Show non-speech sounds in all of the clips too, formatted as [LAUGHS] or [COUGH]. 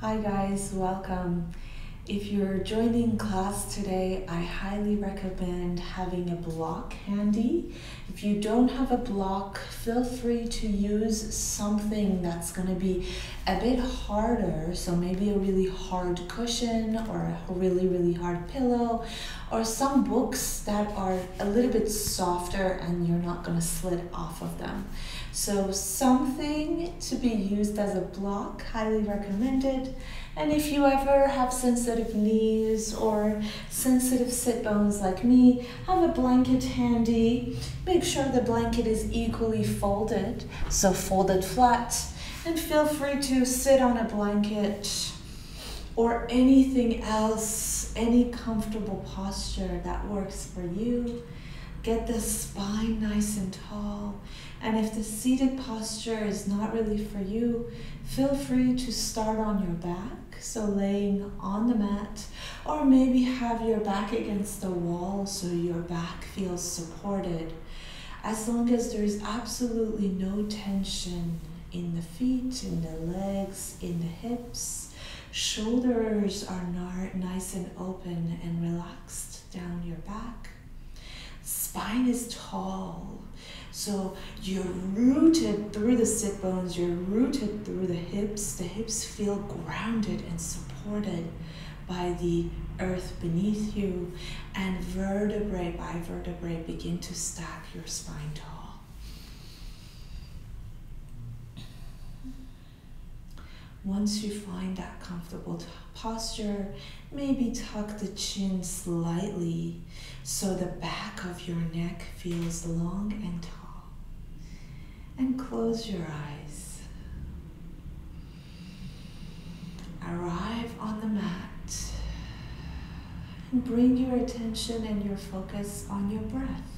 Hi guys, welcome. If you're joining class today, I highly recommend having a block handy. If you don't have a block, feel free to use something that's going to be a bit harder. So maybe a really hard cushion or a really, really hard pillow or some books that are a little bit softer and you're not going to slid off of them. So something to be used as a block, highly recommended. And if you ever have sensitive knees or sensitive sit bones like me, have a blanket handy. Make sure the blanket is equally folded, so folded flat. And feel free to sit on a blanket or anything else, any comfortable posture that works for you. Get the spine nice and tall. And if the seated posture is not really for you, feel free to start on your back, so laying on the mat, or maybe have your back against the wall so your back feels supported. As long as there's absolutely no tension in the feet, in the legs, in the hips, shoulders are nice and open and relaxed down your back spine is tall. So you're rooted through the sit bones, you're rooted through the hips. The hips feel grounded and supported by the earth beneath you, and vertebrae by vertebrae begin to stack your spine tall. Once you find that comfortable posture, maybe tuck the chin slightly so the back of your neck feels long and tall. And close your eyes. Arrive on the mat and bring your attention and your focus on your breath.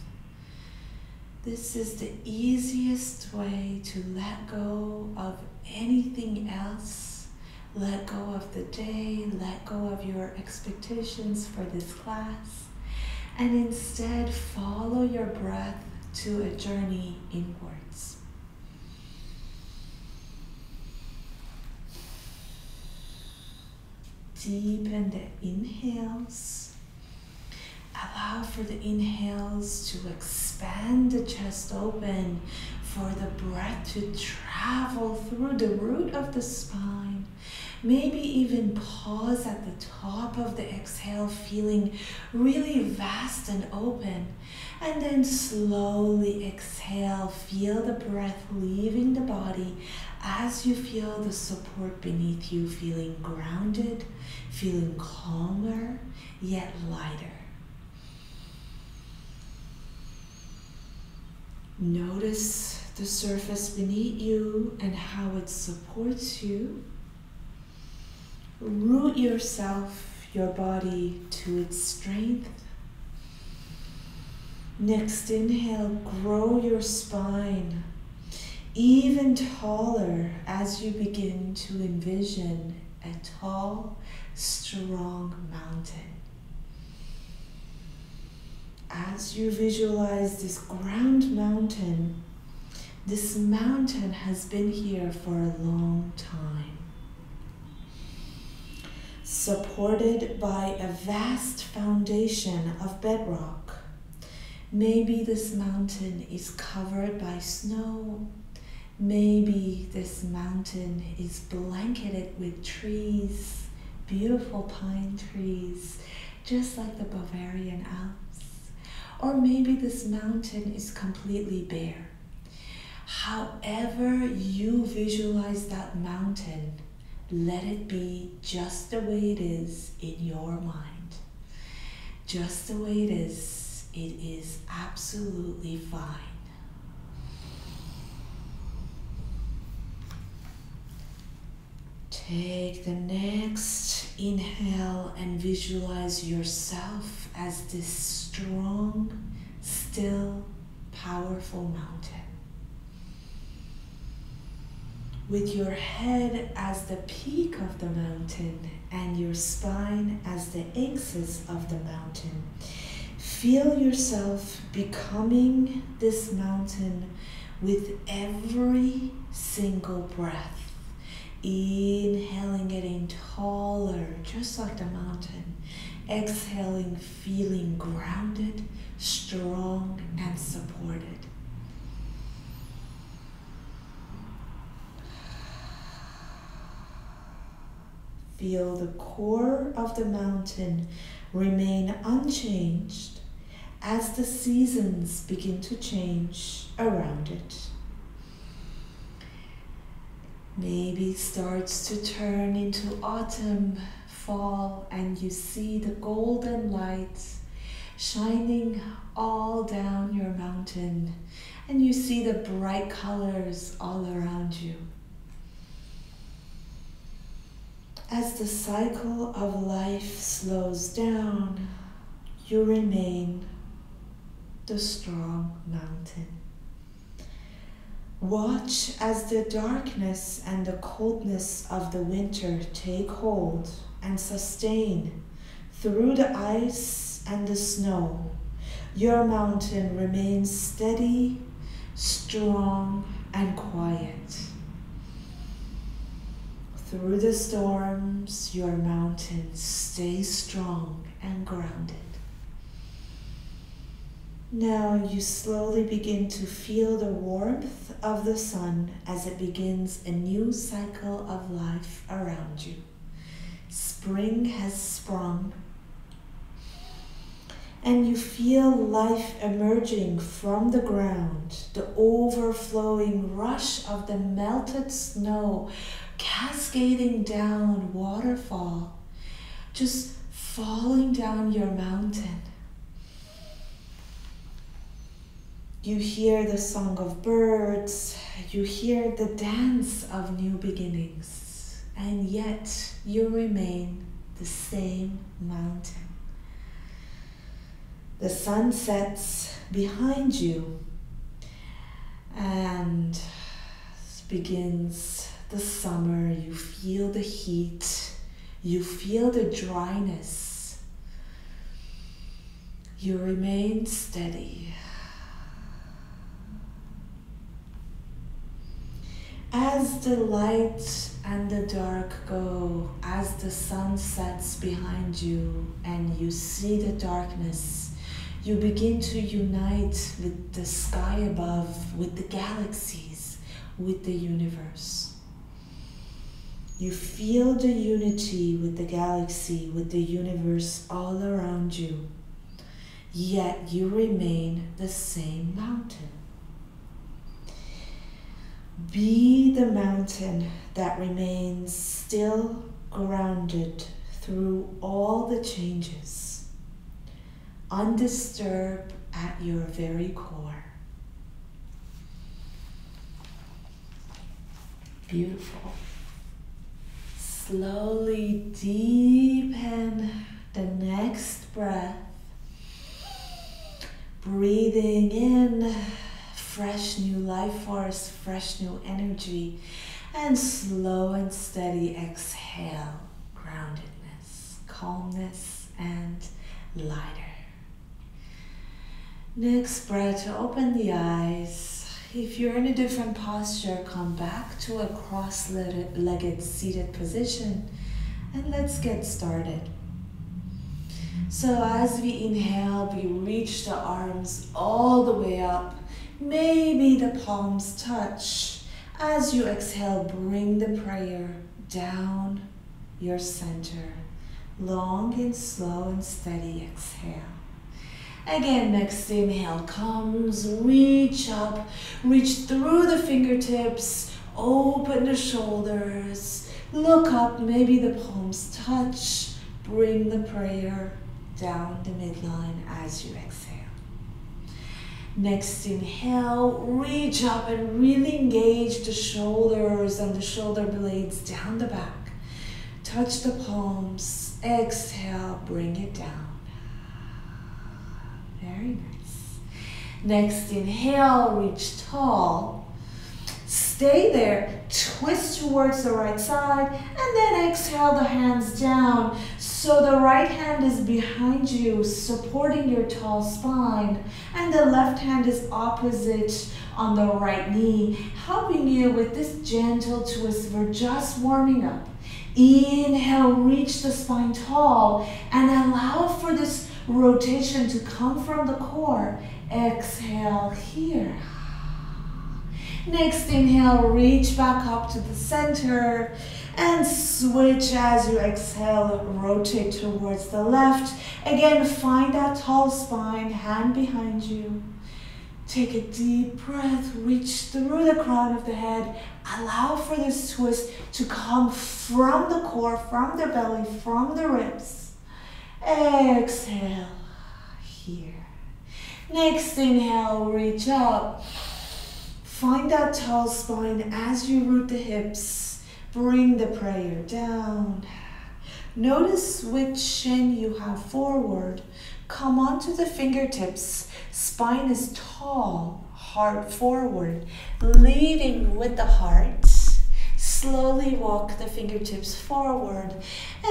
This is the easiest way to let go of anything else. Let go of the day, let go of your expectations for this class, and instead follow your breath to a journey inwards. Deepen the inhales. Allow for the inhales to expand the chest open, for the breath to travel through the root of the spine Maybe even pause at the top of the exhale, feeling really vast and open. And then slowly exhale, feel the breath leaving the body as you feel the support beneath you, feeling grounded, feeling calmer, yet lighter. Notice the surface beneath you and how it supports you. Root yourself, your body to its strength. Next inhale, grow your spine even taller as you begin to envision a tall, strong mountain. As you visualize this ground mountain, this mountain has been here for a long time supported by a vast foundation of bedrock. Maybe this mountain is covered by snow. Maybe this mountain is blanketed with trees, beautiful pine trees, just like the Bavarian Alps. Or maybe this mountain is completely bare. However, you visualize that mountain let it be just the way it is in your mind. Just the way it is, it is absolutely fine. Take the next inhale and visualize yourself as this strong, still, powerful mountain with your head as the peak of the mountain and your spine as the axis of the mountain. Feel yourself becoming this mountain with every single breath. Inhaling, getting taller, just like the mountain. Exhaling, feeling grounded, strong, and supported. Feel the core of the mountain remain unchanged as the seasons begin to change around it. Maybe it starts to turn into autumn, fall, and you see the golden lights shining all down your mountain, and you see the bright colors all around you. As the cycle of life slows down, you remain the strong mountain. Watch as the darkness and the coldness of the winter take hold and sustain through the ice and the snow. Your mountain remains steady, strong, and quiet. Through the storms, your mountain stays strong and grounded. Now you slowly begin to feel the warmth of the sun as it begins a new cycle of life around you. Spring has sprung, and you feel life emerging from the ground, the overflowing rush of the melted snow cascading down waterfall, just falling down your mountain. You hear the song of birds, you hear the dance of new beginnings, and yet you remain the same mountain. The sun sets behind you and begins the summer, you feel the heat, you feel the dryness. You remain steady. As the light and the dark go, as the sun sets behind you and you see the darkness, you begin to unite with the sky above, with the galaxies, with the universe. You feel the unity with the galaxy, with the universe all around you, yet you remain the same mountain. Be the mountain that remains still grounded through all the changes, undisturbed at your very core. Beautiful. Slowly deepen the next breath. Breathing in fresh new life force, fresh new energy, and slow and steady exhale, groundedness, calmness, and lighter. Next breath to open the eyes if you're in a different posture, come back to a cross-legged seated position and let's get started. So as we inhale, we reach the arms all the way up. Maybe the palms touch. As you exhale, bring the prayer down your center. Long and slow and steady exhale. Again, next inhale comes, reach up, reach through the fingertips, open the shoulders, look up, maybe the palms touch, bring the prayer down the midline as you exhale. Next inhale, reach up and really engage the shoulders and the shoulder blades down the back. Touch the palms, exhale, bring it down. Very nice. Next, inhale, reach tall. Stay there, twist towards the right side, and then exhale the hands down. So the right hand is behind you, supporting your tall spine, and the left hand is opposite on the right knee, helping you with this gentle twist. We're just warming up. Inhale, reach the spine tall and allow for this rotation to come from the core. Exhale here. Next inhale, reach back up to the center and switch as you exhale, rotate towards the left. Again, find that tall spine, hand behind you. Take a deep breath, reach through the crown of the head. Allow for this twist to come from the core, from the belly, from the ribs. Exhale here. Next inhale, reach up. Find that tall spine as you root the hips. Bring the prayer down. Notice which shin you have forward. Come onto the fingertips. Spine is tall, heart forward, leading with the heart. Slowly walk the fingertips forward.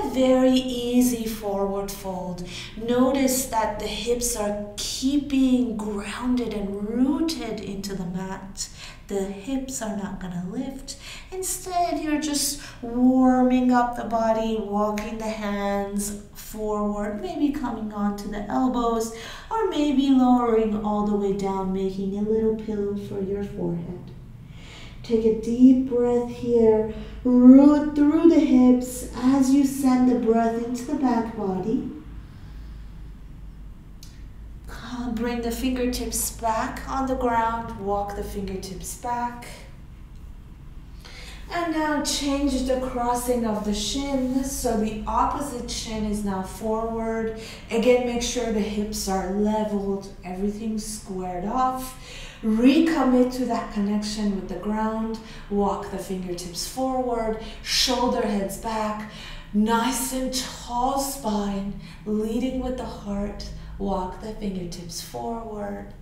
A very easy forward fold. Notice that the hips are keeping grounded and rooted into the mat. The hips are not going to lift. Instead, you're just warming up the body, walking the hands forward, maybe coming onto the elbows, or maybe lowering all the way down, making a little pillow for your forehead. Take a deep breath here. Root through the hips as you send the breath into the back body. Bring the fingertips back on the ground. Walk the fingertips back. And now change the crossing of the shin. So the opposite shin is now forward. Again, make sure the hips are leveled, everything's squared off. Recommit to that connection with the ground. Walk the fingertips forward, shoulder heads back. Nice and tall spine, leading with the heart. Walk the fingertips forward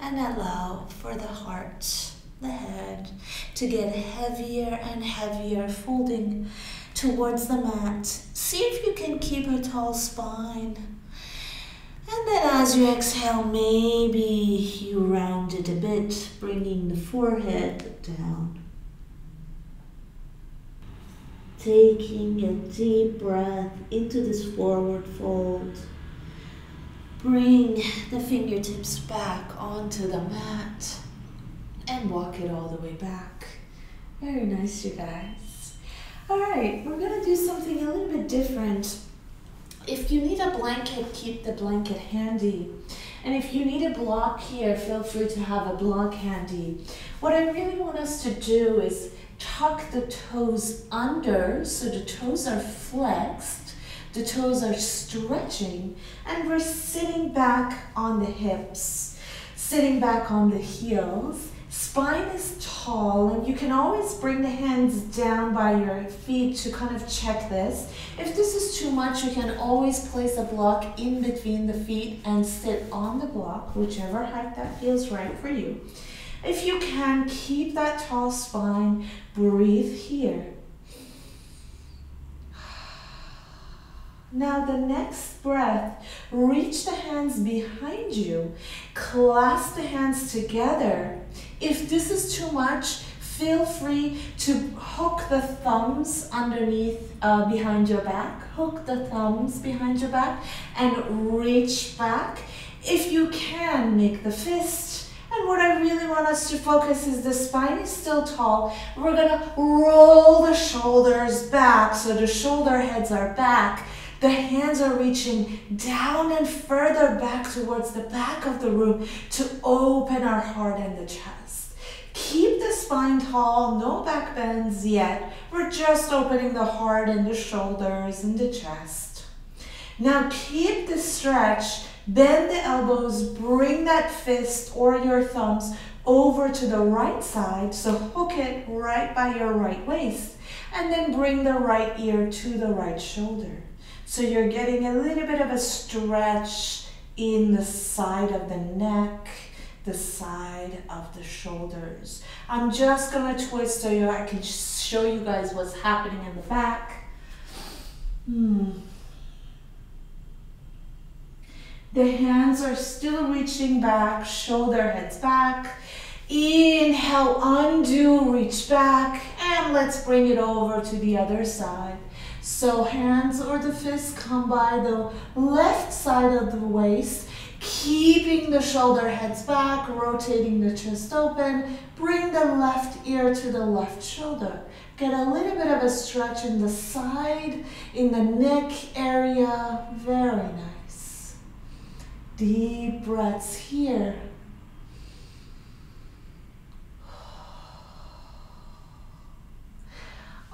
and allow for the heart the head to get heavier and heavier, folding towards the mat. See if you can keep a tall spine. And then as you exhale, maybe you round it a bit, bringing the forehead down. Taking a deep breath into this forward fold. Bring the fingertips back onto the mat and walk it all the way back. Very nice, you guys. All right, we're gonna do something a little bit different. If you need a blanket, keep the blanket handy. And if you need a block here, feel free to have a block handy. What I really want us to do is tuck the toes under so the toes are flexed, the toes are stretching, and we're sitting back on the hips, sitting back on the heels, Spine is tall and you can always bring the hands down by your feet to kind of check this. If this is too much, you can always place a block in between the feet and sit on the block, whichever height that feels right for you. If you can, keep that tall spine, breathe here. Now the next breath, reach the hands behind you, clasp the hands together. If this is too much, feel free to hook the thumbs underneath uh, behind your back. Hook the thumbs behind your back and reach back. If you can, make the fist. And what I really want us to focus is the spine is still tall. We're gonna roll the shoulders back so the shoulder heads are back. The hands are reaching down and further back towards the back of the room to open our heart and the chest. Keep the spine tall, no back bends yet. We're just opening the heart and the shoulders and the chest. Now keep the stretch, bend the elbows, bring that fist or your thumbs over to the right side. So hook it right by your right waist and then bring the right ear to the right shoulder. So you're getting a little bit of a stretch in the side of the neck, the side of the shoulders. I'm just gonna twist so you, I can show you guys what's happening in the back. Hmm. The hands are still reaching back, shoulder heads back. Inhale, undo, reach back, and let's bring it over to the other side. So hands or the fists come by the left side of the waist, keeping the shoulder heads back, rotating the chest open. Bring the left ear to the left shoulder. Get a little bit of a stretch in the side, in the neck area. Very nice. Deep breaths here.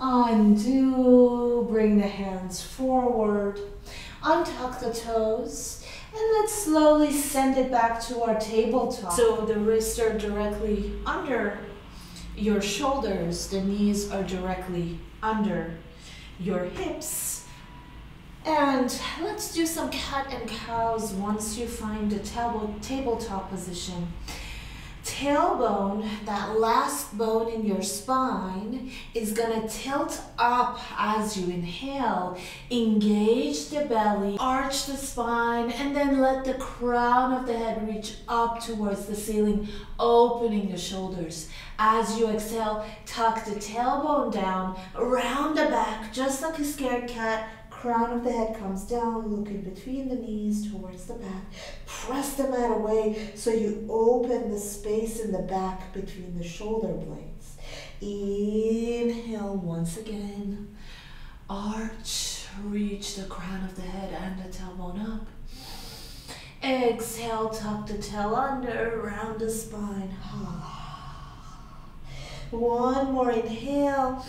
Undo, bring the hands forward, untuck the toes, and let's slowly send it back to our tabletop. So the wrists are directly under your shoulders, the knees are directly under your hips. And let's do some cat and cows once you find the table, tabletop position tailbone, that last bone in your spine, is gonna tilt up as you inhale. Engage the belly, arch the spine, and then let the crown of the head reach up towards the ceiling, opening the shoulders. As you exhale, tuck the tailbone down, around the back, just like a scared cat, crown of the head comes down, looking between the knees towards the back. Press the mat away so you open the space in the back between the shoulder blades. Inhale once again. Arch, reach the crown of the head and the tailbone up. Exhale, tuck the tail under, around the spine. [SIGHS] One more inhale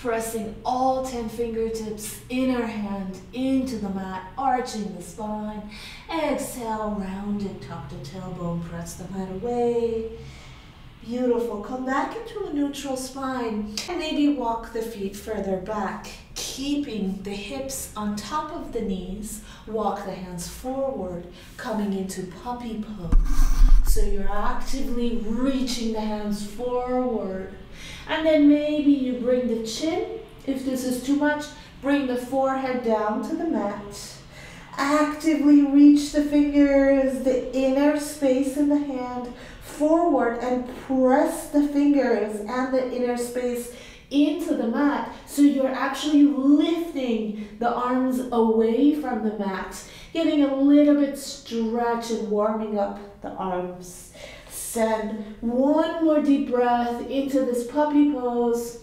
pressing all 10 fingertips, in inner hand into the mat, arching the spine. Exhale, round it, the tailbone, press the mat away. Beautiful. Come back into a neutral spine and maybe walk the feet further back, keeping the hips on top of the knees. Walk the hands forward, coming into puppy pose. So you're actively reaching the hands forward and then maybe you bring the chin. If this is too much, bring the forehead down to the mat. Actively reach the fingers, the inner space in the hand forward and press the fingers and the inner space into the mat. So you're actually lifting the arms away from the mat, getting a little bit stretch and warming up the arms. Send one more deep breath into this puppy pose.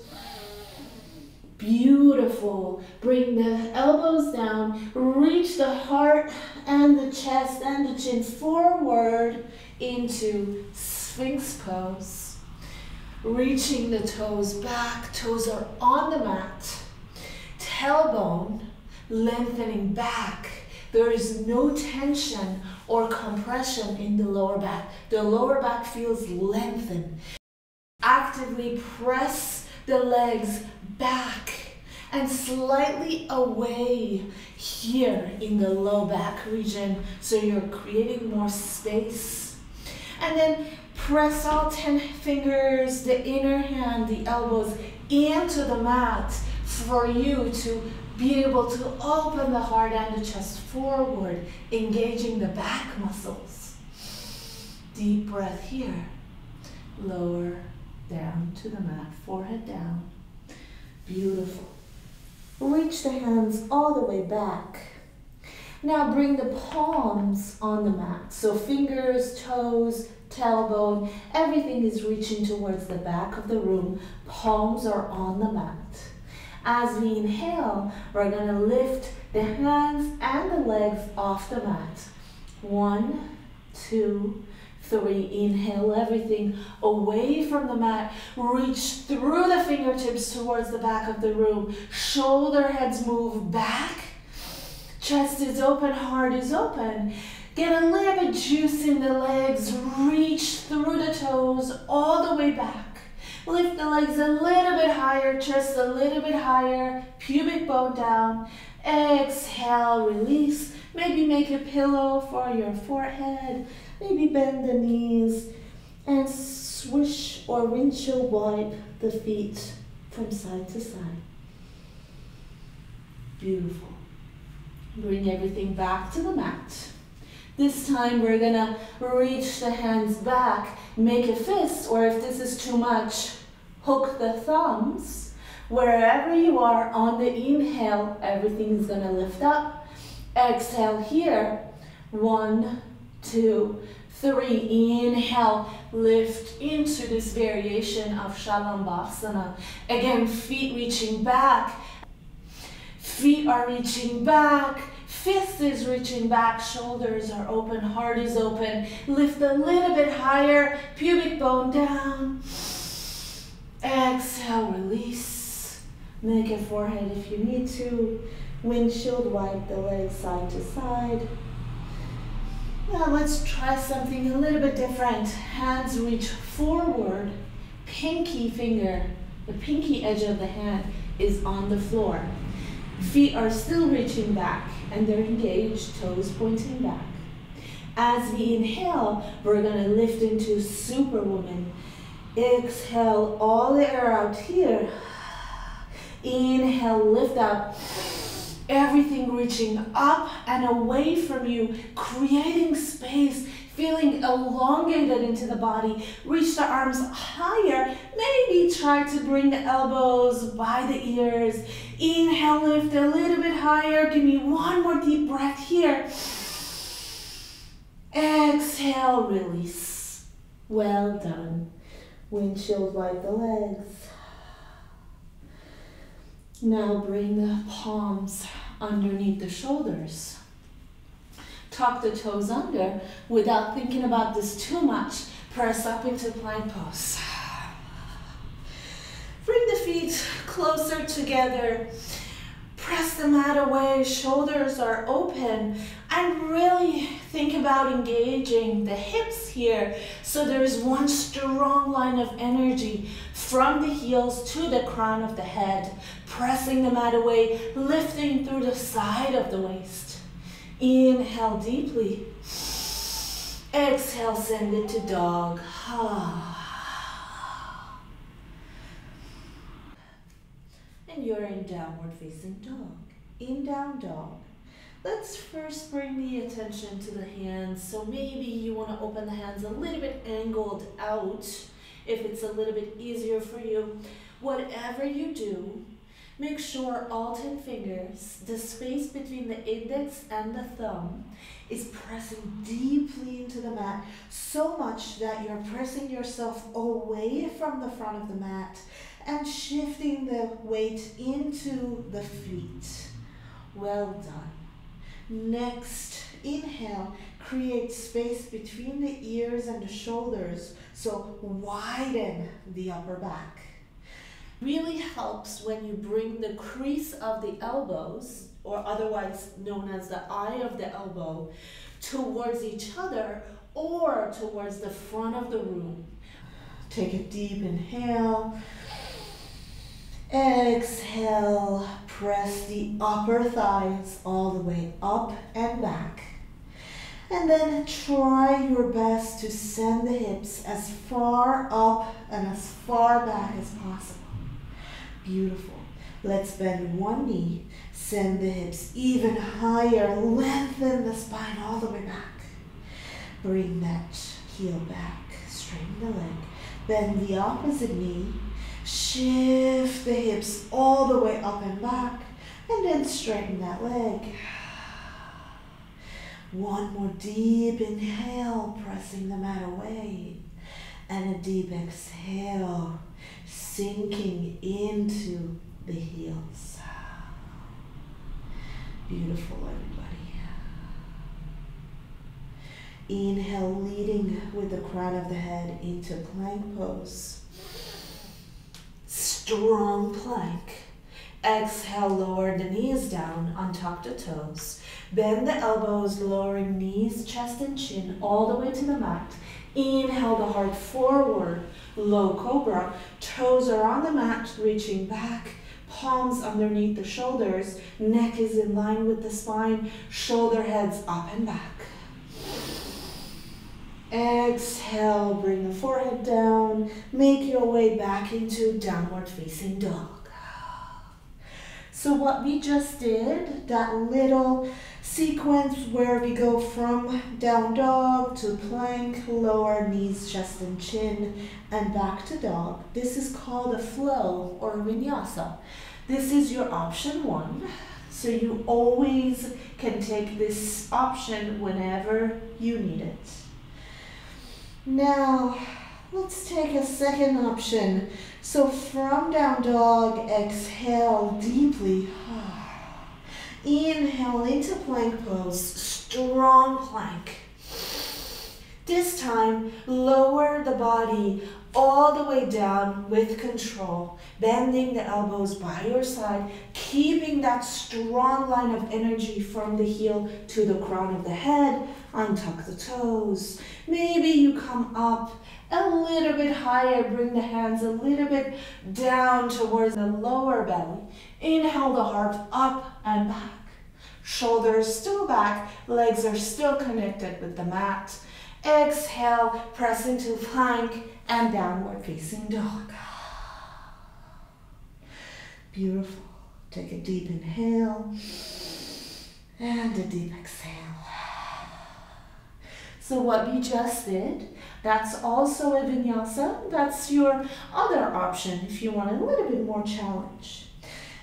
Beautiful. Bring the elbows down. Reach the heart and the chest and the chin forward into Sphinx pose. Reaching the toes back. Toes are on the mat. Tailbone lengthening back. There is no tension or compression in the lower back. The lower back feels lengthened. Actively press the legs back and slightly away here in the low back region so you're creating more space. And then press all 10 fingers, the inner hand, the elbows into the mat for you to be able to open the heart and the chest forward, engaging the back muscles. Deep breath here. Lower down to the mat, forehead down. Beautiful. Reach the hands all the way back. Now bring the palms on the mat. So fingers, toes, tailbone, everything is reaching towards the back of the room. Palms are on the mat. As we inhale, we're to lift the hands and the legs off the mat. One, two, three. Inhale everything away from the mat. Reach through the fingertips towards the back of the room. Shoulder heads move back. Chest is open, heart is open. Get a little bit juice in the legs. Reach through the toes all the way back. Lift the legs a little bit higher, chest a little bit higher, pubic bone down. Exhale, release. Maybe make a pillow for your forehead. Maybe bend the knees and swish or windshield wipe the feet from side to side. Beautiful. Bring everything back to the mat. This time we're gonna reach the hands back, make a fist, or if this is too much, hook the thumbs. Wherever you are on the inhale, everything is gonna lift up. Exhale here. One, two, three. Inhale, lift into this variation of Shalabhasana. Again, feet reaching back. Feet are reaching back. Fist is reaching back, shoulders are open, heart is open. Lift a little bit higher, pubic bone down. Exhale, release. Make a forehead if you need to. Windshield wipe the legs side to side. Now let's try something a little bit different. Hands reach forward, pinky finger, the pinky edge of the hand is on the floor. Feet are still reaching back and they're engaged, toes pointing back. As we inhale, we're gonna lift into Superwoman. Exhale all the air out here. Inhale, lift up everything reaching up and away from you, creating space, feeling elongated into the body. Reach the arms higher. Maybe try to bring the elbows by the ears. Inhale, lift a little bit higher. Give me one more deep breath here. Exhale, release. Well done. Windshield wipe the legs. Now bring the palms underneath the shoulders. Tuck the toes under without thinking about this too much. Press up into plank pose. Bring the feet closer together. Press the mat away, shoulders are open, and really think about engaging the hips here so there's one strong line of energy from the heels to the crown of the head, pressing the mat away, lifting through the side of the waist. Inhale deeply. Exhale, send it to dog. And you're in downward facing dog. In down dog. Let's first bring the attention to the hands. So maybe you want to open the hands a little bit angled out if it's a little bit easier for you. Whatever you do, make sure all 10 fingers, the space between the index and the thumb, is pressing deeply into the mat so much that you're pressing yourself away from the front of the mat and shifting the weight into the feet. Well done. Next, inhale, create space between the ears and the shoulders, so widen the upper back. Really helps when you bring the crease of the elbows, or otherwise known as the eye of the elbow, towards each other or towards the front of the room. Take a deep inhale. Exhale, press the upper thighs all the way up and back. And then try your best to send the hips as far up and as far back as possible. Beautiful. Let's bend one knee, send the hips even higher, lengthen the spine all the way back. Bring that heel back, straighten the leg. Bend the opposite knee, Shift the hips all the way up and back, and then straighten that leg. One more deep inhale, pressing the mat away. And a deep exhale, sinking into the heels. Beautiful, everybody. Inhale, leading with the crown of the head into plank pose strong plank. Exhale, lower the knees down, untuck the toes. Bend the elbows, lowering knees, chest, and chin all the way to the mat. Inhale the heart forward, low cobra. Toes are on the mat, reaching back. Palms underneath the shoulders. Neck is in line with the spine. Shoulder heads up and back. Exhale, bring the forehead down. Make your way back into downward facing dog. So what we just did, that little sequence where we go from down dog to plank, lower knees, chest and chin, and back to dog. This is called a flow or vinyasa. This is your option one. So you always can take this option whenever you need it. Now, let's take a second option. So from down dog, exhale deeply. Inhale into plank pose, strong plank. This time, lower the body all the way down with control, bending the elbows by your side, keeping that strong line of energy from the heel to the crown of the head, untuck the toes. Maybe you come up a little bit higher, bring the hands a little bit down towards the lower belly. Inhale the heart up and back. Shoulders still back, legs are still connected with the mat. Exhale, press into plank and downward facing dog. Beautiful. Take a deep inhale and a deep exhale. So what we just did, that's also a vinyasa. That's your other option if you want a little bit more challenge.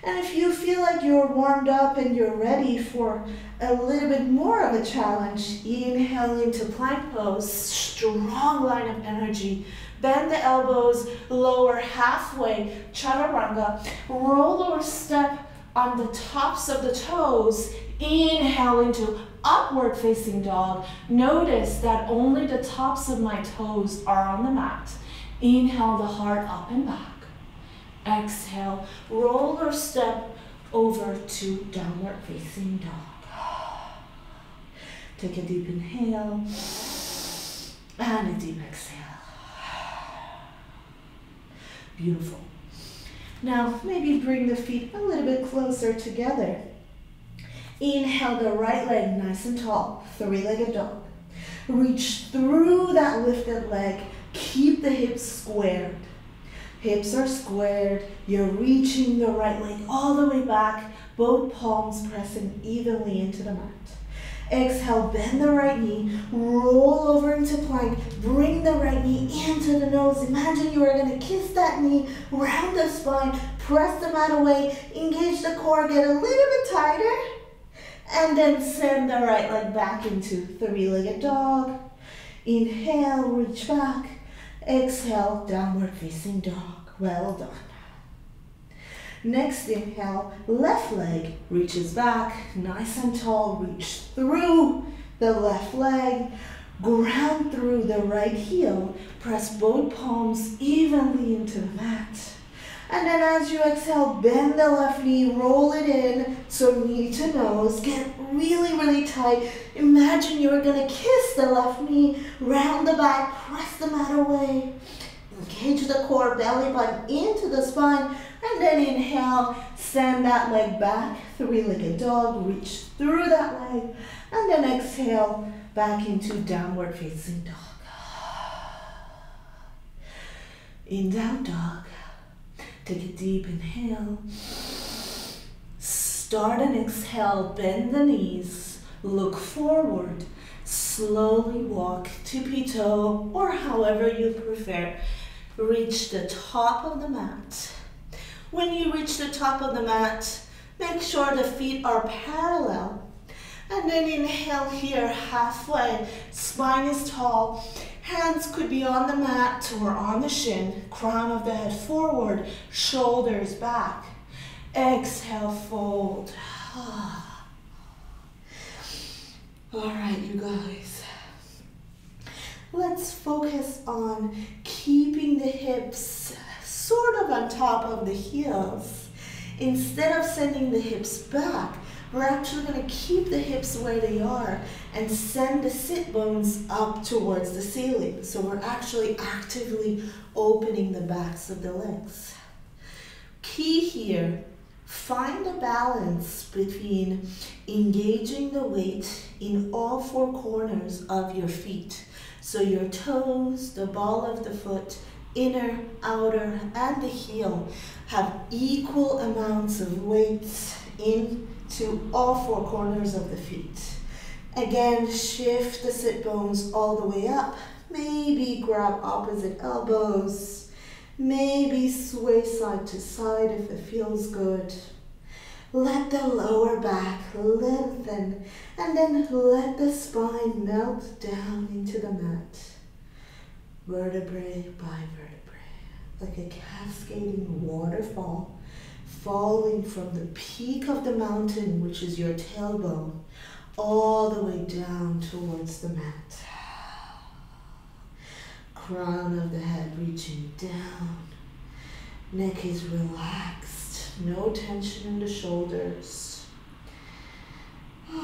And if you feel like you're warmed up and you're ready for a little bit more of a challenge, inhale into plank pose, strong line of energy. Bend the elbows, lower halfway, chaturanga. Roll or step on the tops of the toes. Inhale into upward facing dog. Notice that only the tops of my toes are on the mat. Inhale the heart up and back. Exhale, roll or step over to downward facing dog. Take a deep inhale and a deep exhale. Beautiful. Now, maybe bring the feet a little bit closer together. Inhale the right leg nice and tall, three-legged dog. Reach through that lifted leg. Keep the hips squared. Hips are squared. You're reaching the right leg all the way back, both palms pressing evenly into the mat. Exhale, bend the right knee, roll over into plank, bring the right knee into the nose. Imagine you are going to kiss that knee, round the spine, press the mat away, engage the core, get a little bit tighter, and then send the right leg back into three-legged dog. Inhale, reach back. Exhale, downward facing dog. Well done. Next inhale, left leg reaches back, nice and tall, reach through the left leg, ground through the right heel, press both palms evenly into the mat. And then as you exhale, bend the left knee, roll it in, so knee to nose, get really, really tight. Imagine you're gonna kiss the left knee, round the back, press the mat away. Engage the core, belly button into the spine, and then inhale, send that leg back, three-legged dog, reach through that leg, and then exhale, back into downward facing dog. In down dog. Take a deep inhale. Start and exhale, bend the knees, look forward, slowly walk tippy-toe or however you prefer. Reach the top of the mat. When you reach the top of the mat, make sure the feet are parallel. And then inhale here, halfway, spine is tall, Hands could be on the mat or on the shin, crown of the head forward, shoulders back. Exhale, fold. [SIGHS] All right, you guys. Let's focus on hips sort of on top of the heels. Instead of sending the hips back, we're actually going to keep the hips where they are and send the sit bones up towards the ceiling. So we're actually actively opening the backs of the legs. Key here, find a balance between engaging the weight in all four corners of your feet. So your toes, the ball of the foot, inner, outer, and the heel have equal amounts of weight in to all four corners of the feet. Again, shift the sit bones all the way up. Maybe grab opposite elbows. Maybe sway side to side if it feels good. Let the lower back lengthen and then let the spine melt down into the mat. Vertebrae by vertebrae, like a cascading waterfall falling from the peak of the mountain, which is your tailbone, all the way down towards the mat. Crown of the head reaching down. Neck is relaxed no tension in the shoulders. [SIGHS]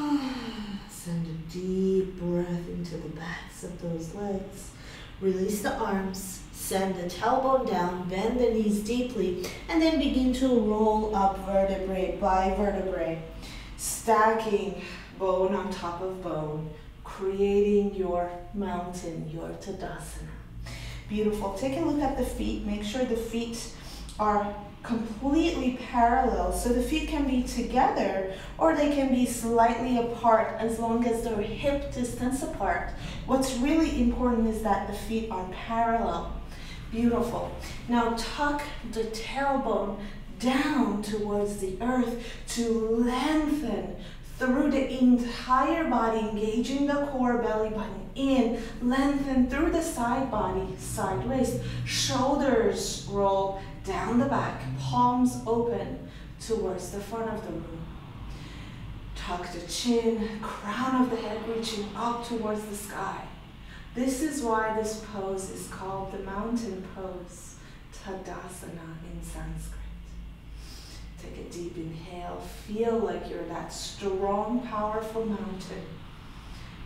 Send a deep breath into the backs of those legs. Release the arms. Send the tailbone down, bend the knees deeply, and then begin to roll up vertebrae by vertebrae, stacking bone on top of bone, creating your mountain, your Tadasana. Beautiful. Take a look at the feet. Make sure the feet are completely parallel. So the feet can be together or they can be slightly apart as long as they're hip distance apart. What's really important is that the feet are parallel. Beautiful. Now tuck the tailbone down towards the earth to lengthen through the entire body, engaging the core, belly button in, lengthen through the side body, side waist, shoulders roll down the back, palms open towards the front of the room. Tuck the chin, crown of the head reaching up towards the sky. This is why this pose is called the mountain pose, Tadasana in Sanskrit. Take a deep inhale. Feel like you're that strong, powerful mountain,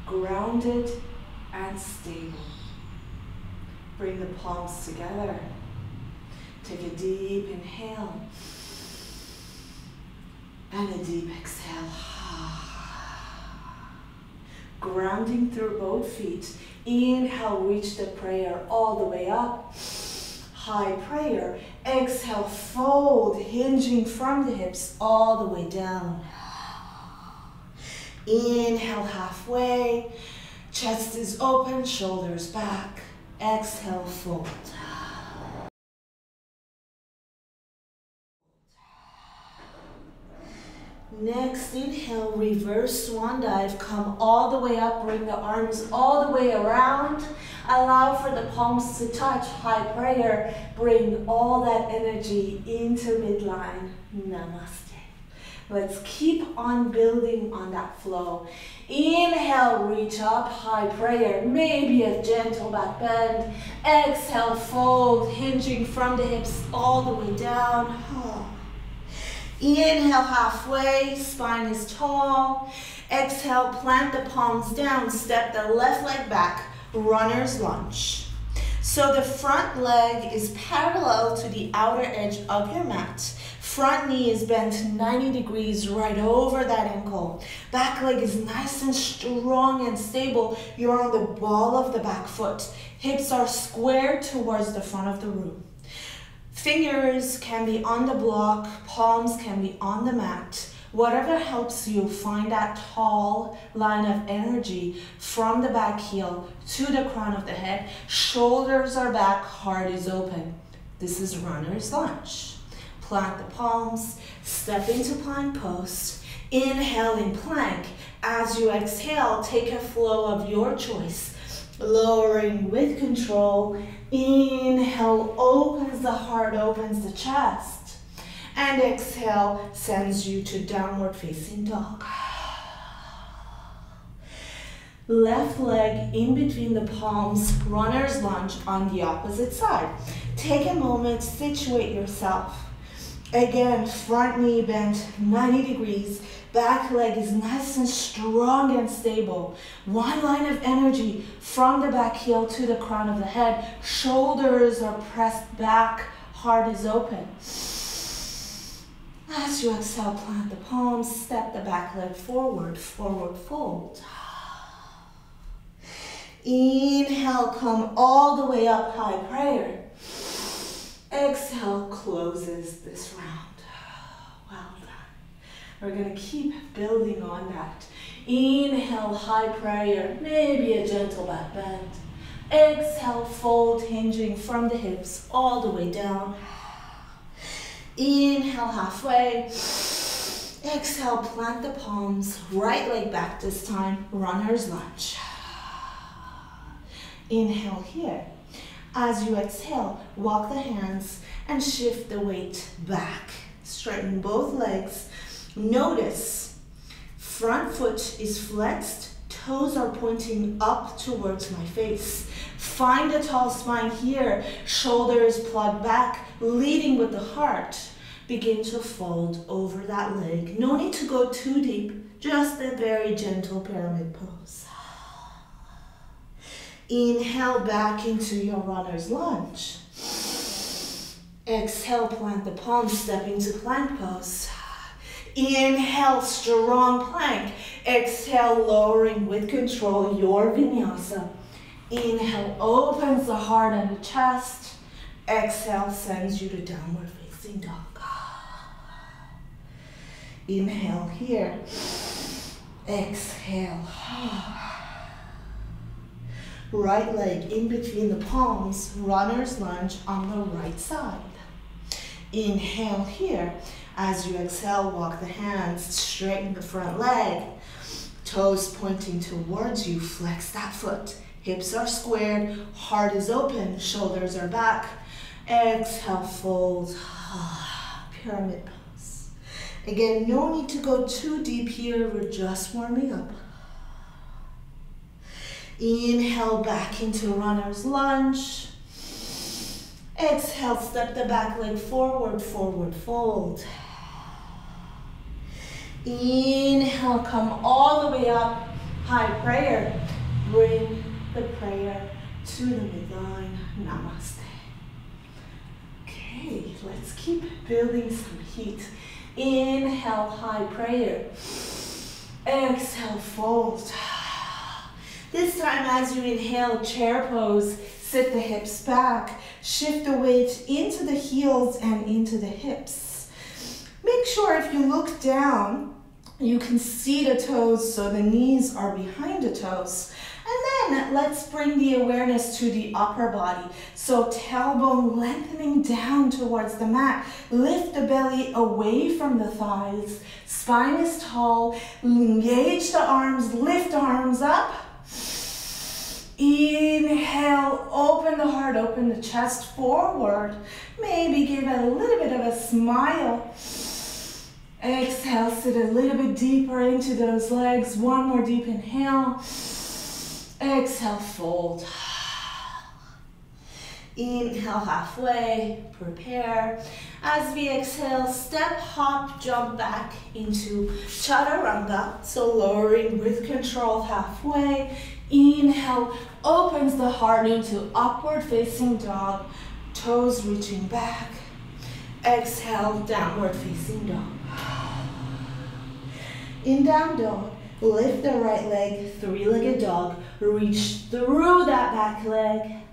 grounded and stable. Bring the palms together. Take a deep inhale and a deep exhale. [SIGHS] Grounding through both feet. Inhale, reach the prayer all the way up. High prayer. Exhale, fold, hinging from the hips all the way down. Inhale halfway. Chest is open, shoulders back. Exhale, fold. Next, inhale, reverse swan dive. Come all the way up, bring the arms all the way around. Allow for the palms to touch, high prayer. Bring all that energy into midline. Namaste. Let's keep on building on that flow. Inhale, reach up, high prayer. Maybe a gentle back bend. Exhale, fold, hinging from the hips all the way down. Inhale halfway, spine is tall. Exhale, plant the palms down, step the left leg back, runner's lunge. So the front leg is parallel to the outer edge of your mat. Front knee is bent 90 degrees right over that ankle. Back leg is nice and strong and stable. You're on the ball of the back foot. Hips are squared towards the front of the room. Fingers can be on the block, palms can be on the mat. Whatever helps you find that tall line of energy from the back heel to the crown of the head. Shoulders are back, heart is open. This is runner's lunge. Plant the palms, step into plank pose. Inhale in plank. As you exhale, take a flow of your choice lowering with control. Inhale opens the heart, opens the chest. And exhale sends you to downward facing dog. Left leg in between the palms, runner's lunge on the opposite side. Take a moment, situate yourself. Again, front knee bent 90 degrees. Back leg is nice and strong and stable. One line of energy from the back heel to the crown of the head. Shoulders are pressed back, heart is open. As you exhale, plant the palms, step the back leg forward, forward fold. Inhale, come all the way up, high prayer. Exhale closes this round. We're gonna keep building on that. Inhale, high prayer, maybe a gentle back bend. Exhale, fold, hinging from the hips all the way down. Inhale, halfway. Exhale, plant the palms, right leg back this time, runner's lunge. Inhale here. As you exhale, walk the hands and shift the weight back. Straighten both legs. Notice front foot is flexed, toes are pointing up towards my face. Find a tall spine here, shoulders plug back, leading with the heart. Begin to fold over that leg. No need to go too deep, just a very gentle pyramid pose. Inhale back into your runner's lunge. Exhale, plant the palms, step into plank pose. Inhale, strong plank. Exhale, lowering with control your vinyasa. Inhale, opens the heart and the chest. Exhale, sends you to downward facing dog. Inhale here. Exhale. Right leg in between the palms, runner's lunge on the right side. Inhale here. As you exhale, walk the hands, straighten the front leg. Toes pointing towards you, flex that foot. Hips are squared, heart is open, shoulders are back. Exhale, fold. [SIGHS] Pyramid pose. Again, no need to go too deep here. We're just warming up. Inhale back into runner's lunge. Exhale, step the back leg forward, forward fold. Inhale, come all the way up, high prayer. Bring the prayer to the midline. Namaste. Okay, let's keep building some heat. Inhale, high prayer. Exhale, fold. This time as you inhale, chair pose, sit the hips back, shift the weight into the heels and into the hips. Make sure if you look down, you can see the toes so the knees are behind the toes. And then let's bring the awareness to the upper body. So tailbone lengthening down towards the mat. Lift the belly away from the thighs. Spine is tall. Engage the arms, lift arms up. Inhale, open the heart, open the chest forward. Maybe give a little bit of a smile. Exhale, sit a little bit deeper into those legs. One more deep inhale. Exhale, fold. Inhale halfway, prepare. As we exhale, step, hop, jump back into chaturanga. So lowering with control halfway. Inhale, opens the heart into upward facing dog. Toes reaching back. Exhale, downward facing dog. In down dog, lift the right leg, three-legged dog. Reach through that back leg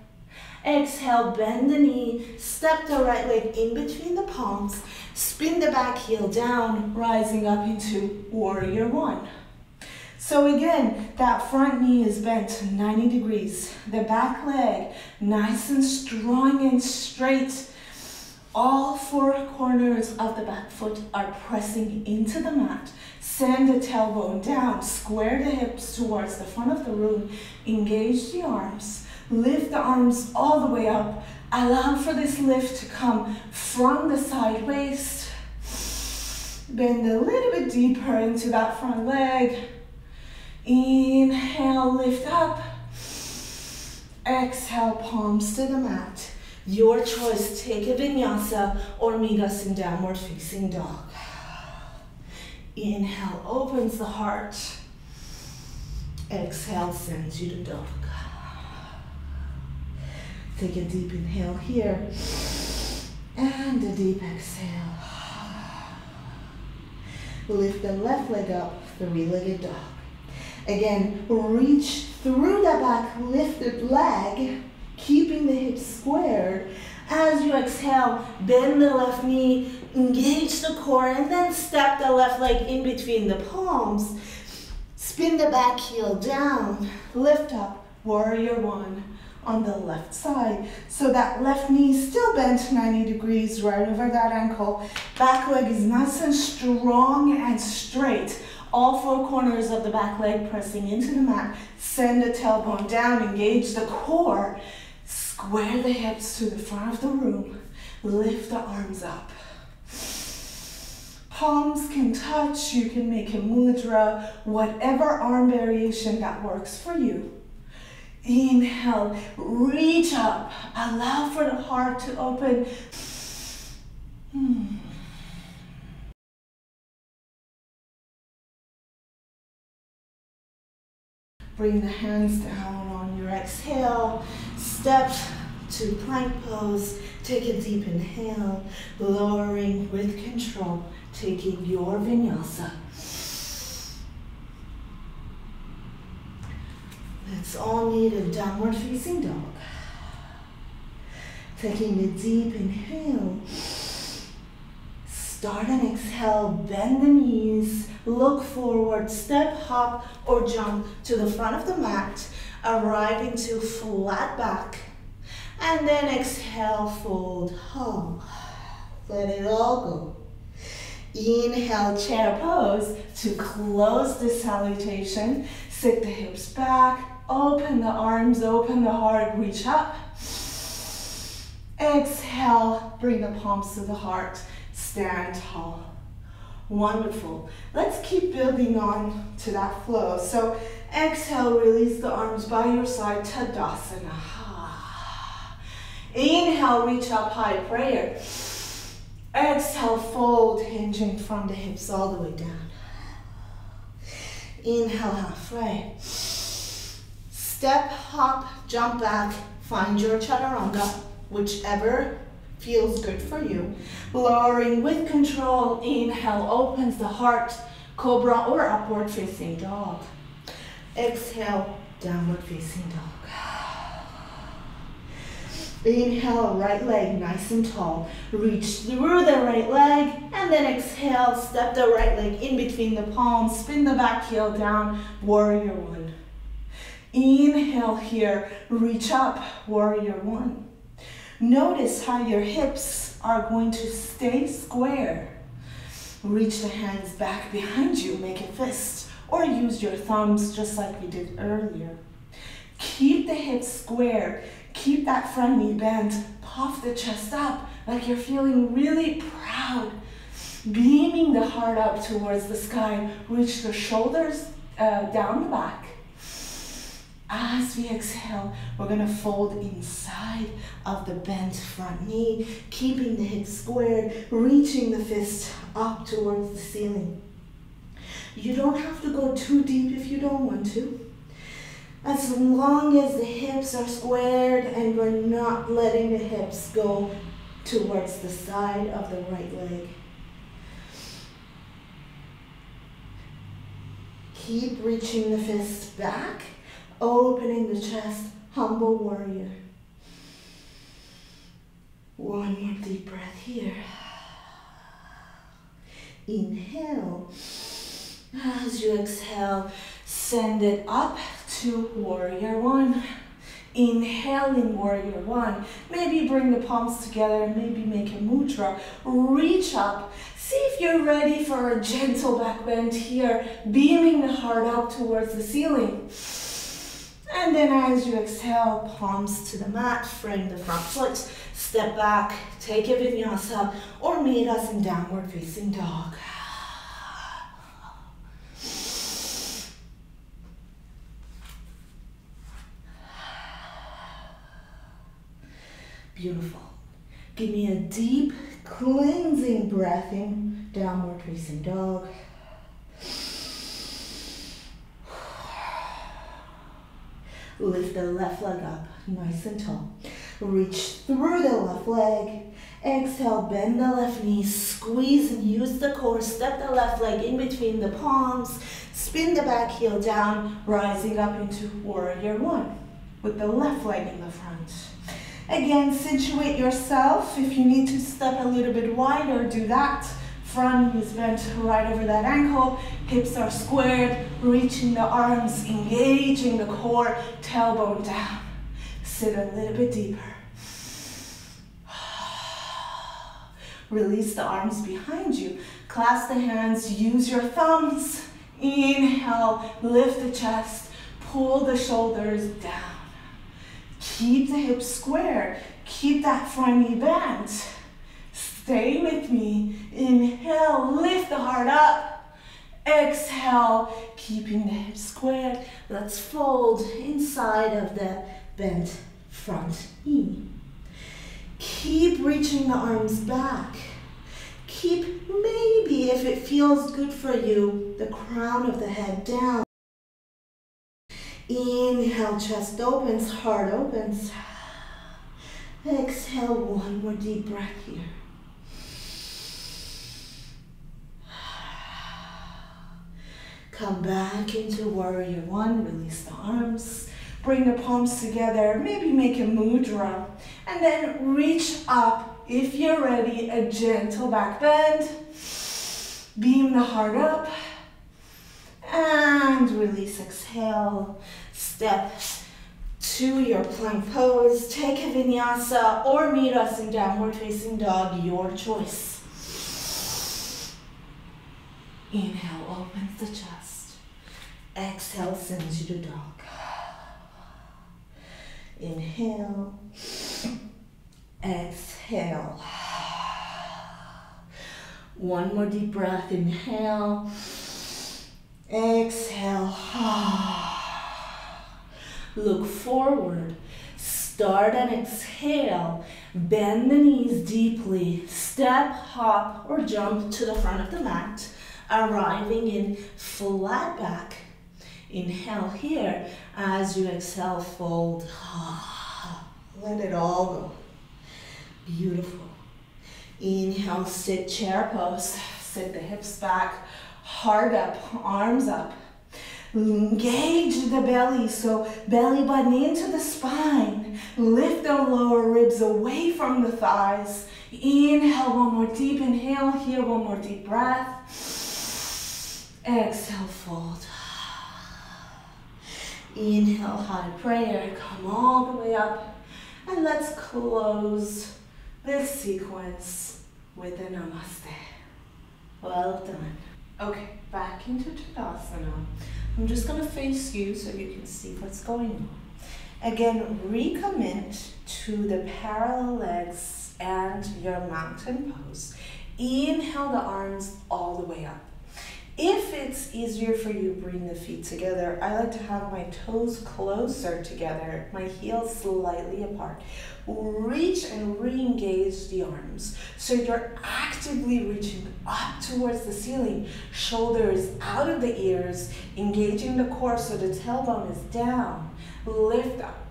Exhale, bend the knee, step the right leg in between the palms, spin the back heel down, rising up into warrior one. So again, that front knee is bent 90 degrees. The back leg nice and strong and straight. All four corners of the back foot are pressing into the mat. Send the tailbone down, square the hips towards the front of the room, engage the arms. Lift the arms all the way up. Allow for this lift to come from the side waist. Bend a little bit deeper into that front leg. Inhale, lift up. Exhale, palms to the mat. Your choice, take a vinyasa or meet us in downward facing dog. Inhale, opens the heart. Exhale, sends you to dog. Take a deep inhale here and a deep exhale. Lift the left leg up, three-legged dog. Again, reach through the back lifted leg, keeping the hips squared. As you exhale, bend the left knee, engage the core, and then step the left leg in between the palms. Spin the back heel down, lift up, warrior one on the left side. So that left knee still bent 90 degrees right over that ankle. Back leg is nice and strong and straight. All four corners of the back leg pressing into the mat. Send the tailbone down, engage the core. Square the hips to the front of the room. Lift the arms up. Palms can touch, you can make a mudra, whatever arm variation that works for you. Inhale, reach up, allow for the heart to open. Hmm. Bring the hands down on your exhale. Step to plank pose. Take a deep inhale, lowering with control, taking your vinyasa. Let's all meet a downward facing dog. Taking a deep inhale. Start and exhale, bend the knees, look forward, step, hop, or jump to the front of the mat, arriving to flat back. And then exhale, fold, hum. Let it all go. Inhale, chair pose to close the salutation. Sit the hips back, open the arms, open the heart, reach up. Exhale, bring the palms to the heart, stand tall. Wonderful. Let's keep building on to that flow. So exhale, release the arms by your side, Tadasana. Inhale, reach up high, prayer. Exhale, fold, hinging from the hips all the way down. Inhale, halfway. Step, hop, jump back, find your chaturanga, whichever feels good for you. Lowering with control, inhale, opens the heart, cobra or upward facing dog. Exhale, downward facing dog. Inhale, right leg nice and tall. Reach through the right leg and then exhale, step the right leg in between the palms, spin the back heel down, warrior one. Inhale here, reach up, warrior one. Notice how your hips are going to stay square. Reach the hands back behind you, make a fist, or use your thumbs just like we did earlier. Keep the hips square. Keep that front knee bent. Puff the chest up like you're feeling really proud. Beaming the heart up towards the sky. Reach the shoulders uh, down the back. As we exhale, we're gonna fold inside of the bent front knee, keeping the hips squared, reaching the fist up towards the ceiling. You don't have to go too deep if you don't want to. As long as the hips are squared and we're not letting the hips go towards the side of the right leg. Keep reaching the fist back, opening the chest, humble warrior. One more deep breath here. Inhale. As you exhale, send it up to warrior one. Inhaling warrior one. Maybe bring the palms together, maybe make a mudra. Reach up. See if you're ready for a gentle back bend here, beaming the heart up towards the ceiling. And then as you exhale, palms to the mat, frame the front foot, step back, take a vinyasa, or meet us in downward facing dog. Beautiful. Give me a deep, cleansing breath in downward facing dog. Lift the left leg up, nice and tall. Reach through the left leg. Exhale, bend the left knee, squeeze and use the core. Step the left leg in between the palms. Spin the back heel down, rising up into warrior one with the left leg in the front. Again, situate yourself. If you need to step a little bit wider, do that. Front is bent right over that ankle. Hips are squared, reaching the arms, engaging the core, tailbone down. Sit a little bit deeper. [SIGHS] Release the arms behind you. Clasp the hands, use your thumbs. Inhale, lift the chest, pull the shoulders down. Keep the hips square. Keep that front knee bent. Stay with me. Inhale, lift the heart up. Exhale, keeping the hips squared. Let's fold inside of the bent front knee. Keep reaching the arms back. Keep maybe, if it feels good for you, the crown of the head down. Inhale, chest opens, heart opens. Exhale, one more deep breath here. Come back into warrior one, release the arms. Bring the palms together, maybe make a mudra. And then reach up, if you're ready, a gentle back bend. Beam the heart up. And release, exhale. Step to your plank pose. Take a vinyasa or meet us in downward facing dog, your choice. Inhale, opens the chest. Exhale, sends you to dog. Inhale. Exhale. One more deep breath. Inhale. Exhale. Look forward. Start and exhale. Bend the knees deeply. Step, hop, or jump to the front of the mat. Arriving in flat back. Inhale here. As you exhale, fold. [SIGHS] Let it all go. Beautiful. Inhale, sit chair pose. Sit the hips back, heart up, arms up. Engage the belly, so belly button into the spine. Lift the lower ribs away from the thighs. Inhale, one more deep inhale here, one more deep breath. Exhale, fold. Inhale, high prayer, come all the way up. And let's close this sequence with a namaste. Well done. Okay, back into Tadasana. I'm just gonna face you so you can see what's going on. Again, recommit to the parallel legs and your mountain pose. Inhale the arms all the way up. If it's easier for you, bring the feet together. I like to have my toes closer together, my heels slightly apart. Reach and re-engage the arms. So you're actively reaching up towards the ceiling, shoulders out of the ears, engaging the core so the tailbone is down. Lift up.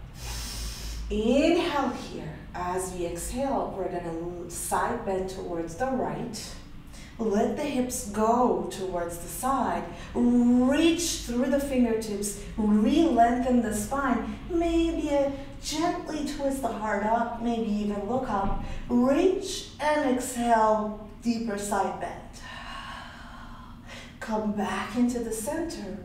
Inhale here. As we exhale, we're gonna side bend towards the right let the hips go towards the side. Reach through the fingertips. Re-lengthen the spine. Maybe gently twist the heart up. Maybe even look up. Reach and exhale. Deeper side bend. Come back into the center.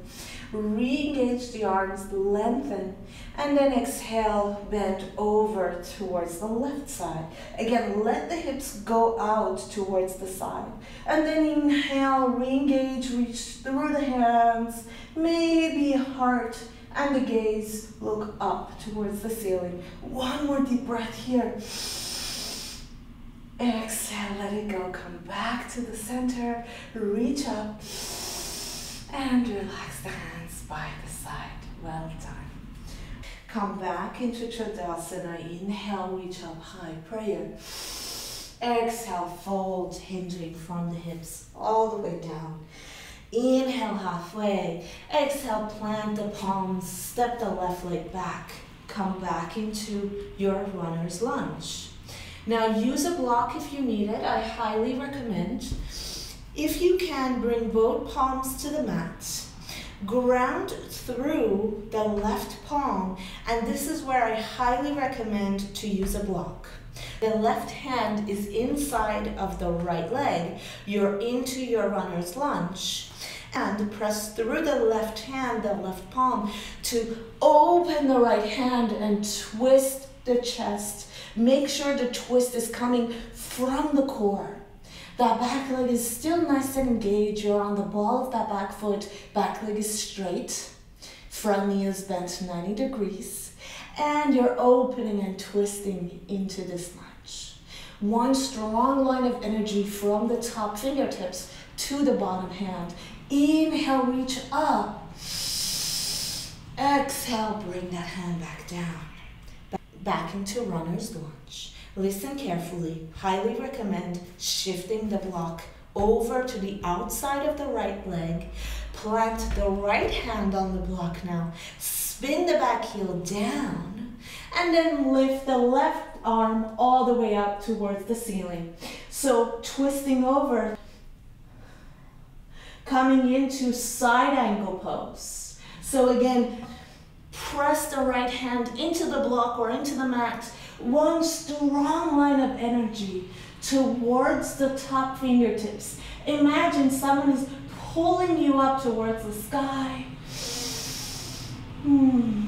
Re-engage the arms, lengthen, and then exhale, bend over towards the left side. Again, let the hips go out towards the side. And then inhale, re-engage, reach through the hands, maybe heart and the gaze look up towards the ceiling. One more deep breath here. Exhale, let it go. Come back to the center, reach up, and relax the hands by the side. Well done. Come back into Tadasana. Inhale, reach up high, prayer. Exhale, fold, hinging from the hips all the way down. Inhale halfway. Exhale, plant the palms, step the left leg back. Come back into your runner's lunge. Now use a block if you need it. I highly recommend. If you can, bring both palms to the mat. Ground through the left palm, and this is where I highly recommend to use a block. The left hand is inside of the right leg. You're into your runner's lunge. And press through the left hand, the left palm, to open the right hand and twist the chest. Make sure the twist is coming from the core. That back leg is still nice and engaged. You're on the ball of that back foot. Back leg is straight. Front knee is bent 90 degrees. And you're opening and twisting into this lunge. One strong line of energy from the top fingertips to the bottom hand. Inhale, reach up. Exhale, bring that hand back down. Back into runner's lunge. Listen carefully. Highly recommend shifting the block over to the outside of the right leg. Plant the right hand on the block now. Spin the back heel down. And then lift the left arm all the way up towards the ceiling. So twisting over. Coming into side angle pose. So again, press the right hand into the block or into the mat one strong line of energy towards the top fingertips. Imagine someone is pulling you up towards the sky. Hmm.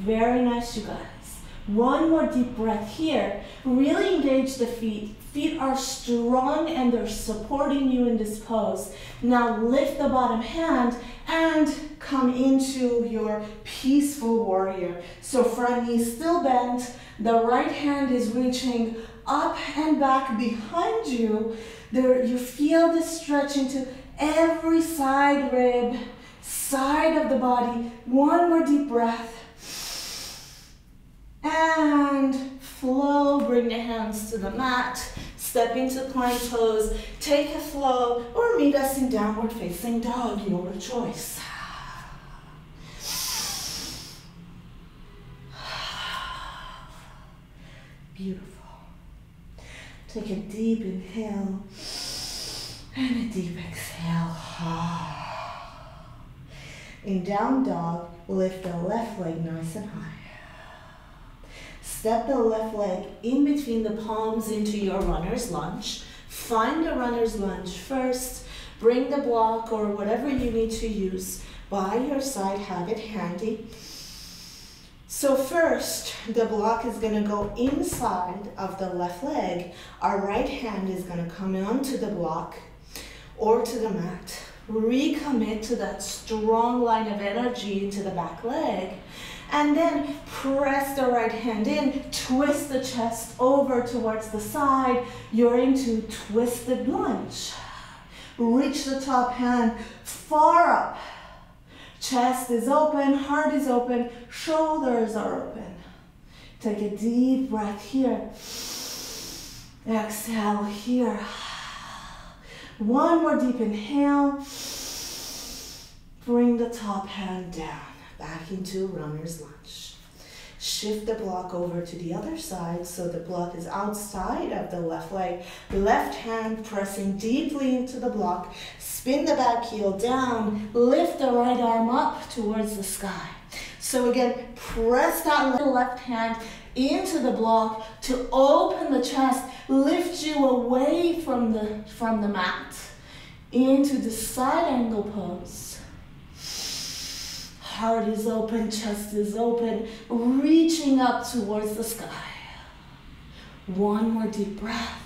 Very nice, you guys. One more deep breath here. Really engage the feet. Feet are strong and they're supporting you in this pose. Now lift the bottom hand and come into your peaceful warrior. So front knee still bent. The right hand is reaching up and back behind you. There, you feel the stretch into every side rib, side of the body. One more deep breath. And flow, bring the hands to the mat. Step into plank pose, take a flow, or meet us in downward facing dog, your choice. Beautiful. Take a deep inhale and a deep exhale. In down dog, lift the left leg nice and high. Step the left leg in between the palms into your runner's lunge. Find the runner's lunge first. Bring the block or whatever you need to use by your side. Have it handy. So first, the block is going to go inside of the left leg. Our right hand is going to come onto the block or to the mat. Recommit to that strong line of energy into the back leg. And then press the right hand in, twist the chest over towards the side. You're into twisted lunge. Reach the top hand far up. Chest is open, heart is open, shoulders are open. Take a deep breath here. Exhale here. One more deep inhale. Bring the top hand down back into runner's lunge. Shift the block over to the other side so the block is outside of the left leg. Left hand pressing deeply into the block. Spin the back heel down. Lift the right arm up towards the sky. So again, press that left hand into the block to open the chest, lift you away from the, from the mat into the side angle pose. Heart is open, chest is open, reaching up towards the sky. One more deep breath.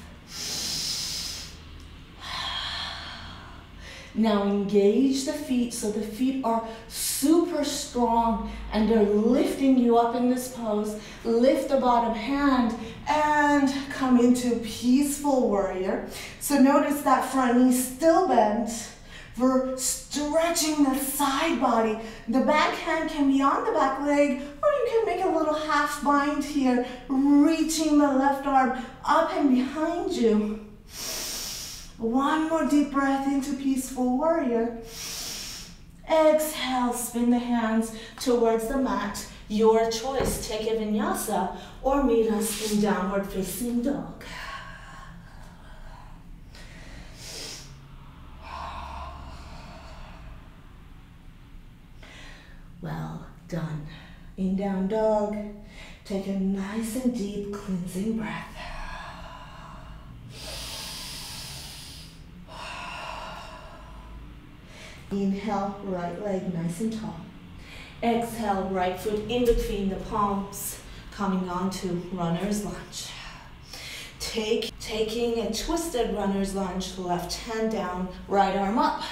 Now engage the feet so the feet are super strong and they're lifting you up in this pose. Lift the bottom hand and come into peaceful warrior. So notice that front knee still bent. We're stretching the side body. The back hand can be on the back leg, or you can make a little half bind here, reaching the left arm up and behind you. One more deep breath into peaceful warrior. Exhale, spin the hands towards the mat. Your choice, take a vinyasa or meet us in downward facing dog. Well done. In down dog. Take a nice and deep cleansing breath. Inhale, right leg nice and tall. Exhale, right foot in between the palms, coming onto runner's lunge. Take, taking a twisted runner's lunge, left hand down, right arm up.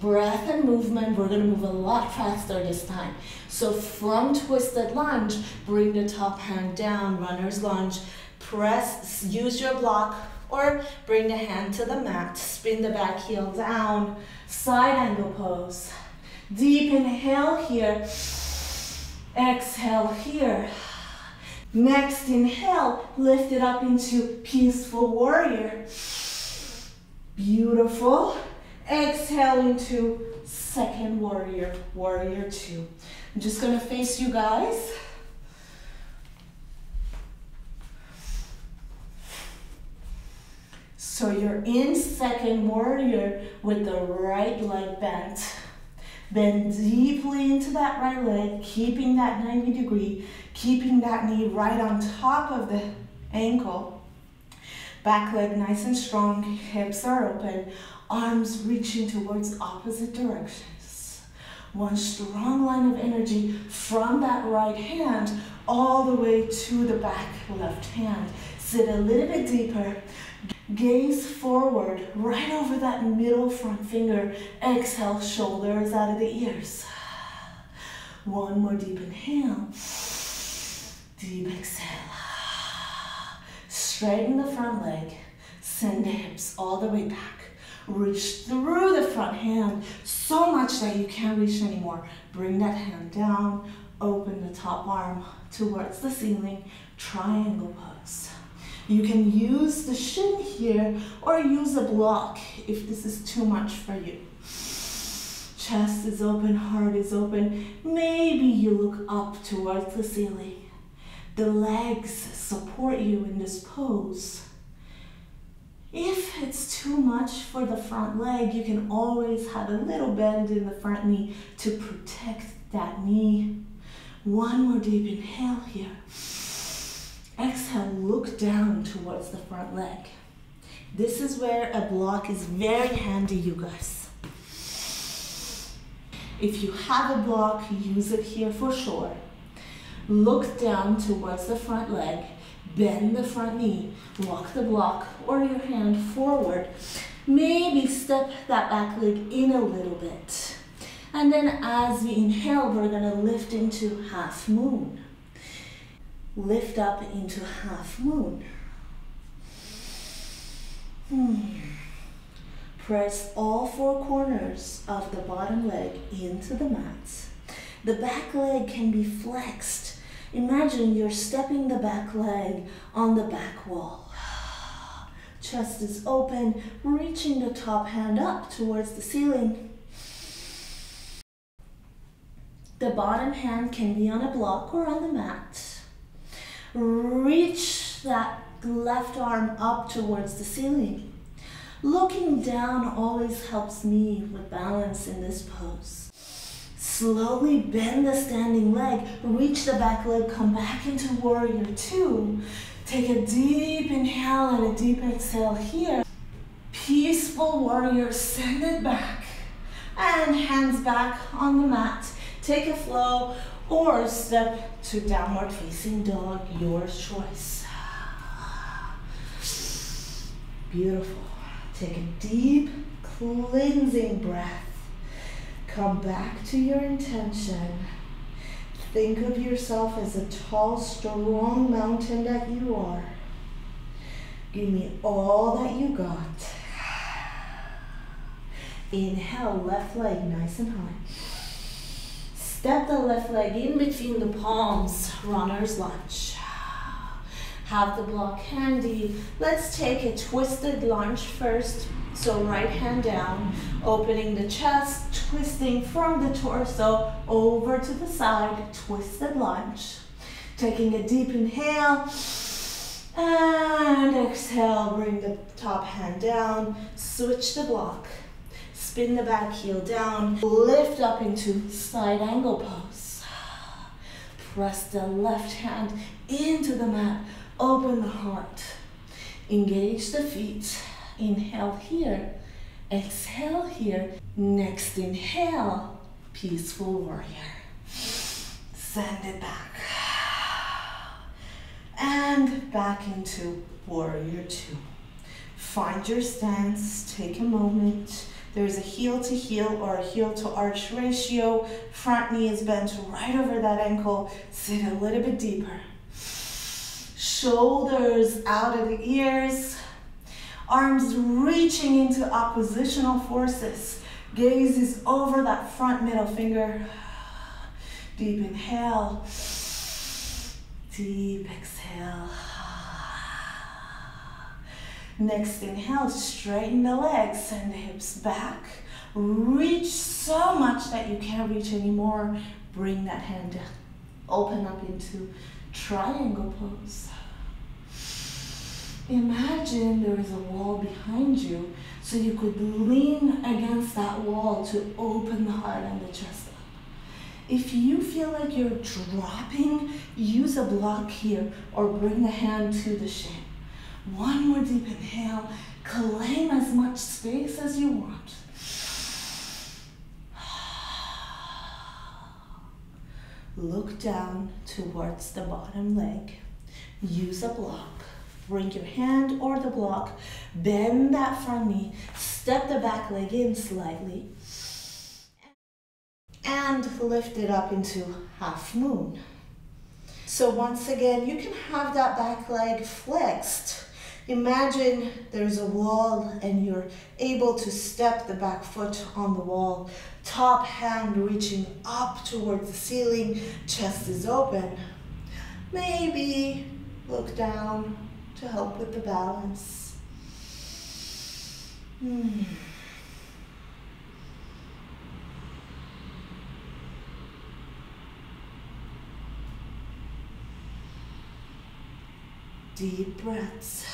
Breath and movement, we're gonna move a lot faster this time. So from twisted lunge, bring the top hand down, runner's lunge, press, use your block, or bring the hand to the mat, spin the back heel down, side angle pose. Deep inhale here, exhale here. Next inhale, lift it up into peaceful warrior. Beautiful. Exhale into second warrior, warrior two. I'm just gonna face you guys. So you're in second warrior with the right leg bent. Bend deeply into that right leg, keeping that 90 degree, keeping that knee right on top of the ankle. Back leg nice and strong, hips are open, arms reaching towards opposite directions. One strong line of energy from that right hand all the way to the back left hand. Sit a little bit deeper, Gaze forward, right over that middle front finger. Exhale, shoulders out of the ears. One more deep inhale. Deep exhale. Straighten the front leg. Send the hips all the way back. Reach through the front hand so much that you can't reach anymore. Bring that hand down. Open the top arm towards the ceiling. Triangle pose. You can use the shin here or use a block if this is too much for you. Chest is open, heart is open. Maybe you look up towards the ceiling. The legs support you in this pose. If it's too much for the front leg, you can always have a little bend in the front knee to protect that knee. One more deep inhale here. Exhale, look down towards the front leg. This is where a block is very handy, you guys. If you have a block, use it here for sure. Look down towards the front leg, bend the front knee, walk the block or your hand forward. Maybe step that back leg in a little bit. And then as we inhale, we're gonna lift into half moon lift up into half moon. Hmm. Press all four corners of the bottom leg into the mat. The back leg can be flexed. Imagine you're stepping the back leg on the back wall. [SIGHS] Chest is open, reaching the top hand up towards the ceiling. The bottom hand can be on a block or on the mat. Reach that left arm up towards the ceiling. Looking down always helps me with balance in this pose. Slowly bend the standing leg, reach the back leg, come back into warrior two. Take a deep inhale and a deep exhale here. Peaceful warrior, send it back. And hands back on the mat. Take a flow or step to downward facing dog, your choice. Beautiful. Take a deep cleansing breath. Come back to your intention. Think of yourself as a tall, strong mountain that you are. Give me all that you got. Inhale, left leg nice and high. Step the left leg in between the palms, runner's lunge. Have the block handy. Let's take a twisted lunge first. So right hand down, opening the chest, twisting from the torso over to the side, twisted lunge. Taking a deep inhale, and exhale, bring the top hand down, switch the block. Spin the back heel down. Lift up into side angle pose. Press the left hand into the mat. Open the heart. Engage the feet. Inhale here. Exhale here. Next inhale. Peaceful warrior. Send it back. And back into warrior two. Find your stance. Take a moment. There's a heel to heel or a heel to arch ratio. Front knee is bent right over that ankle. Sit a little bit deeper. Shoulders out of the ears. Arms reaching into oppositional forces. Gaze is over that front middle finger. Deep inhale. Deep exhale. Next inhale, straighten the legs, send the hips back. Reach so much that you can't reach anymore. Bring that hand down. Open up into triangle pose. Imagine there is a wall behind you so you could lean against that wall to open the heart and the chest up. If you feel like you're dropping, use a block here or bring the hand to the shin. One more deep inhale. Claim as much space as you want. Look down towards the bottom leg. Use a block. Bring your hand or the block. Bend that front knee. Step the back leg in slightly. And lift it up into half moon. So once again, you can have that back leg flexed. Imagine there's a wall and you're able to step the back foot on the wall. Top hand reaching up towards the ceiling, chest is open. Maybe look down to help with the balance. Hmm. Deep breaths.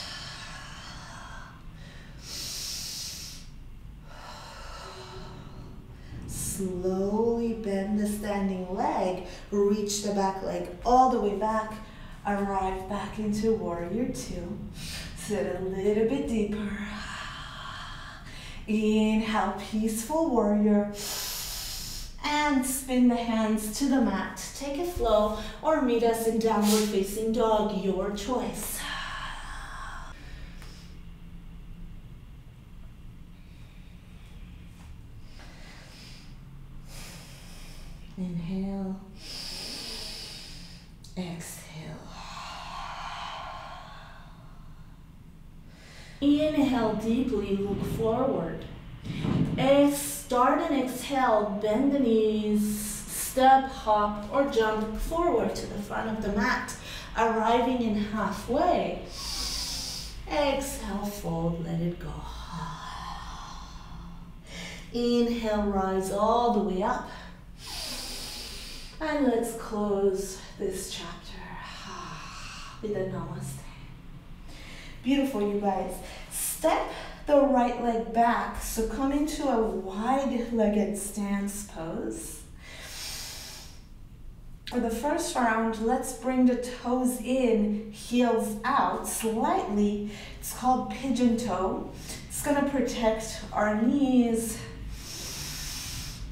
Slowly bend the standing leg, reach the back leg all the way back, arrive back into warrior two. Sit a little bit deeper. Inhale, peaceful warrior. And spin the hands to the mat. Take a flow or meet us in downward facing dog, your choice. Inhale. Exhale. Inhale deeply, look forward. Start and exhale, bend the knees, step, hop, or jump forward to the front of the mat, arriving in halfway. Exhale, fold, let it go. Inhale, rise all the way up. And let's close this chapter with a namaste. Beautiful, you guys. Step the right leg back. So come into a wide-legged stance pose. For the first round, let's bring the toes in, heels out slightly. It's called pigeon toe. It's gonna protect our knees.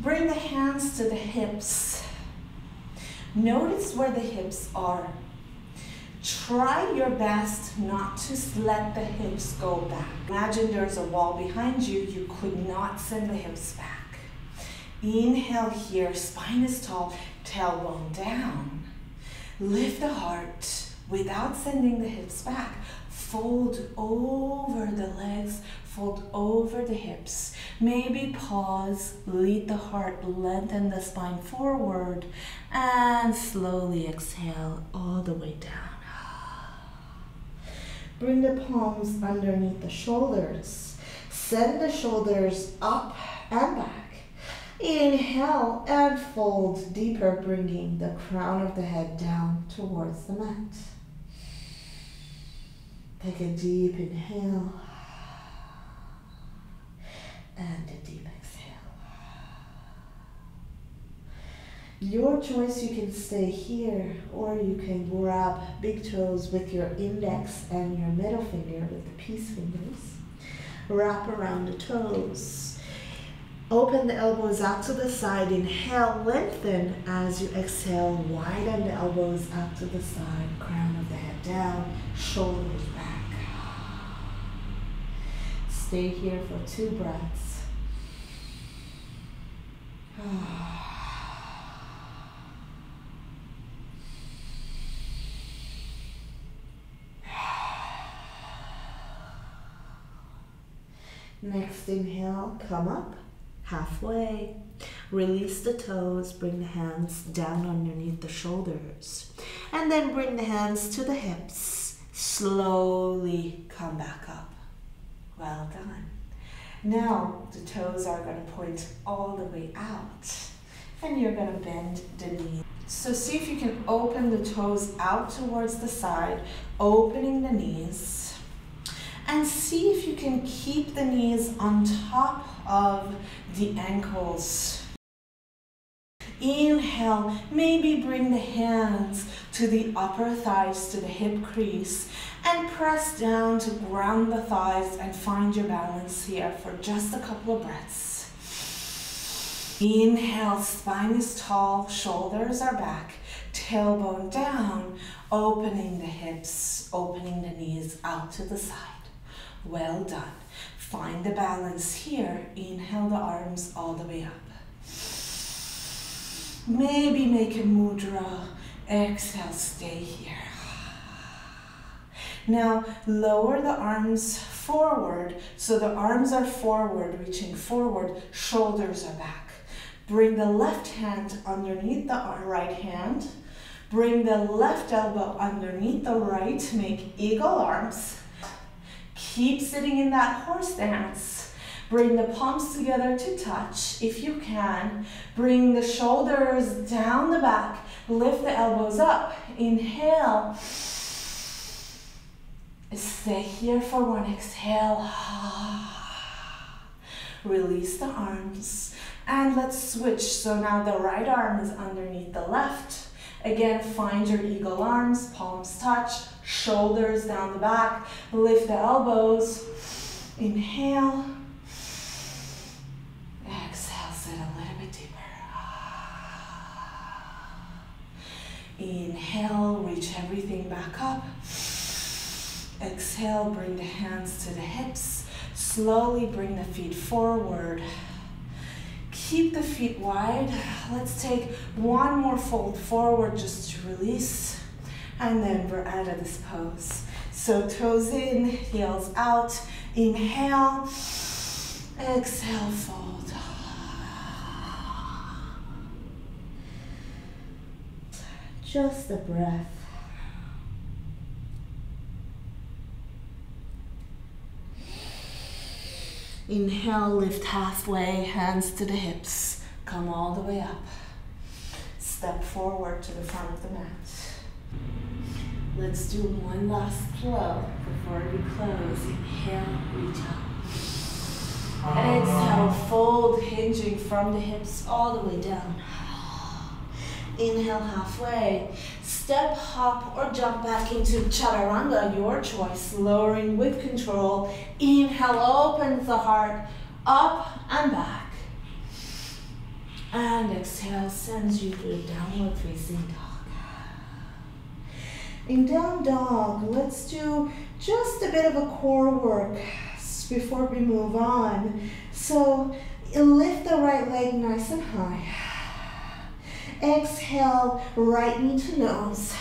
Bring the hands to the hips. Notice where the hips are. Try your best not to let the hips go back. Imagine there's a wall behind you. You could not send the hips back. Inhale here, spine is tall, tailbone down. Lift the heart without sending the hips back. Fold over the legs, fold over the hips. Maybe pause, lead the heart, lengthen the spine forward, and slowly exhale all the way down. Bring the palms underneath the shoulders. Send the shoulders up and back. Inhale and fold deeper, bringing the crown of the head down towards the mat. Take a deep inhale and a deep exhale. Your choice, you can stay here or you can grab big toes with your index and your middle finger with the peace fingers. Wrap around the toes. Open the elbows out to the side. Inhale, lengthen as you exhale. Widen the elbows out to the side. Crown of the head down, shoulders back. Stay here for two breaths. [SIGHS] Next inhale, come up halfway. Release the toes, bring the hands down underneath the shoulders. And then bring the hands to the hips. Slowly come back up. Well done. Now the toes are going to point all the way out. And you're going to bend the knee. So see if you can open the toes out towards the side, opening the knees and see if you can keep the knees on top of the ankles. Inhale, maybe bring the hands to the upper thighs, to the hip crease, and press down to ground the thighs and find your balance here for just a couple of breaths. Inhale, spine is tall, shoulders are back, tailbone down, opening the hips, opening the knees out to the side. Well done. Find the balance here. Inhale the arms all the way up. Maybe make a mudra. Exhale, stay here. Now lower the arms forward. So the arms are forward, reaching forward, shoulders are back. Bring the left hand underneath the right hand. Bring the left elbow underneath the right. Make eagle arms. Keep sitting in that horse stance. Bring the palms together to touch if you can. Bring the shoulders down the back. Lift the elbows up. Inhale. Stay here for one. Exhale. Release the arms. And let's switch. So now the right arm is underneath the left. Again, find your eagle arms, palms touch, shoulders down the back, lift the elbows. Inhale. Exhale, sit a little bit deeper. Inhale, reach everything back up. Exhale, bring the hands to the hips. Slowly bring the feet forward. Keep the feet wide. Let's take one more fold forward just to release. And then we're out of this pose. So toes in, heels out. Inhale. Exhale, fold. Just a breath. Inhale, lift halfway, hands to the hips. Come all the way up. Step forward to the front of the mat. Let's do one last flow before we close. Inhale, reach up. Exhale, ah. fold, hinging from the hips all the way down. Inhale halfway. Step, hop, or jump back into chaturanga, your choice. Lowering with control. Inhale, opens the heart up and back. And exhale, sends you to downward facing dog. In down dog, let's do just a bit of a core work before we move on. So lift the right leg nice and high. Exhale, right knee to nose.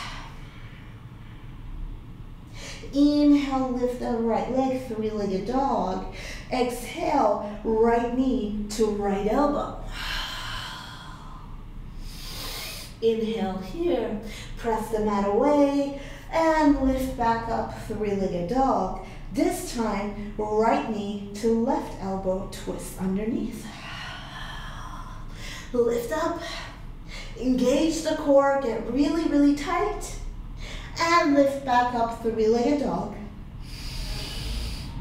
Inhale, lift the right leg, three-legged dog. Exhale, right knee to right elbow. Inhale here, press the mat away, and lift back up, three-legged dog. This time, right knee to left elbow, twist underneath. Lift up, Engage the core, get really, really tight, and lift back up three-legged dog.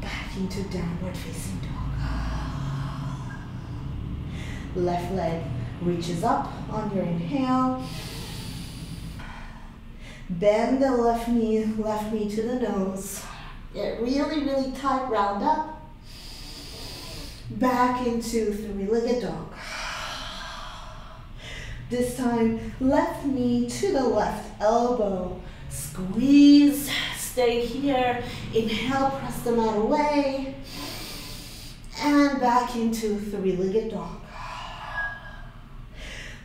Back into downward facing dog. Left leg reaches up on your inhale. Bend the left knee, left knee to the nose. Get really, really tight, round up. Back into three-legged dog. This time, left knee to the left elbow. Squeeze, stay here. Inhale, press the mat away. And back into three-legged dog.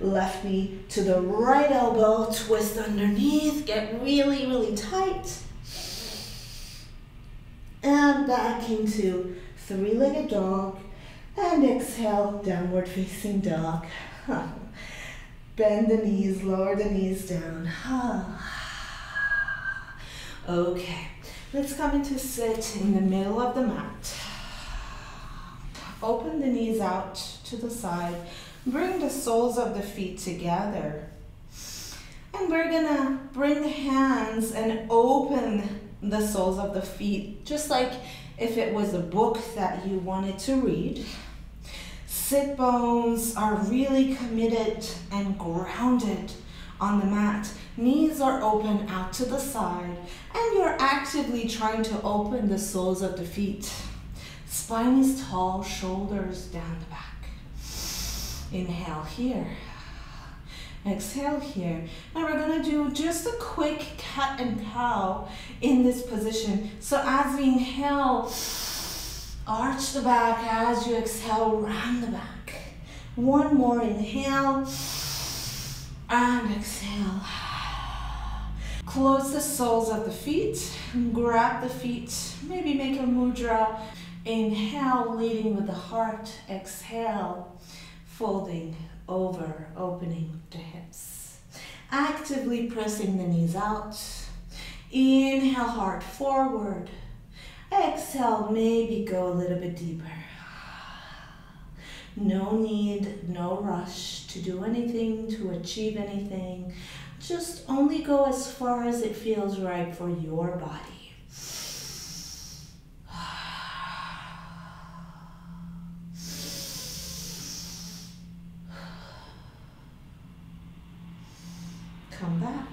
Left knee to the right elbow, twist underneath, get really, really tight. And back into three-legged dog. And exhale, downward facing dog. [LAUGHS] Bend the knees, lower the knees down. [SIGHS] okay, let's come into sit in the middle of the mat. Open the knees out to the side. Bring the soles of the feet together. And we're gonna bring the hands and open the soles of the feet, just like if it was a book that you wanted to read. Sit bones are really committed and grounded on the mat. Knees are open out to the side, and you're actively trying to open the soles of the feet. Spine is tall, shoulders down. Inhale here. Exhale here. And we're gonna do just a quick cat and cow in this position. So as we inhale, Arch the back as you exhale, round the back. One more inhale and exhale. Close the soles of the feet, grab the feet, maybe make a mudra. Inhale, leading with the heart. Exhale, folding over, opening the hips. Actively pressing the knees out. Inhale, heart forward. Exhale, maybe go a little bit deeper. No need, no rush to do anything, to achieve anything. Just only go as far as it feels right for your body. Come back.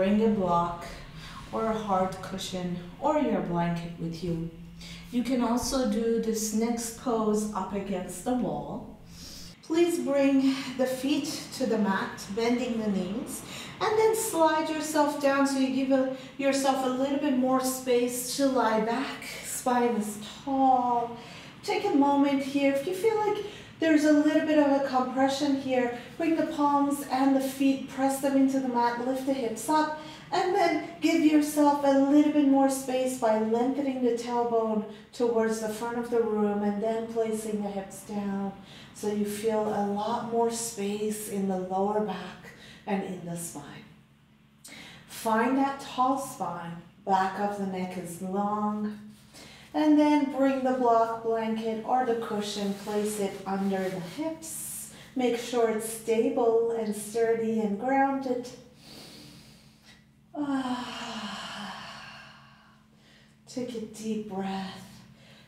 Bring a block or a hard cushion or your blanket with you. You can also do this next pose up against the wall. Please bring the feet to the mat, bending the knees, and then slide yourself down so you give a, yourself a little bit more space to lie back. Spine is tall. Take a moment here. If you feel like there's a little bit of a compression here, bring the palms and the feet, press them into the mat, lift the hips up, and then give yourself a little bit more space by lengthening the tailbone towards the front of the room and then placing the hips down. So you feel a lot more space in the lower back and in the spine. Find that tall spine, back of the neck is long, and then bring the block blanket or the cushion, place it under the hips. Make sure it's stable and sturdy and grounded. [SIGHS] Take a deep breath.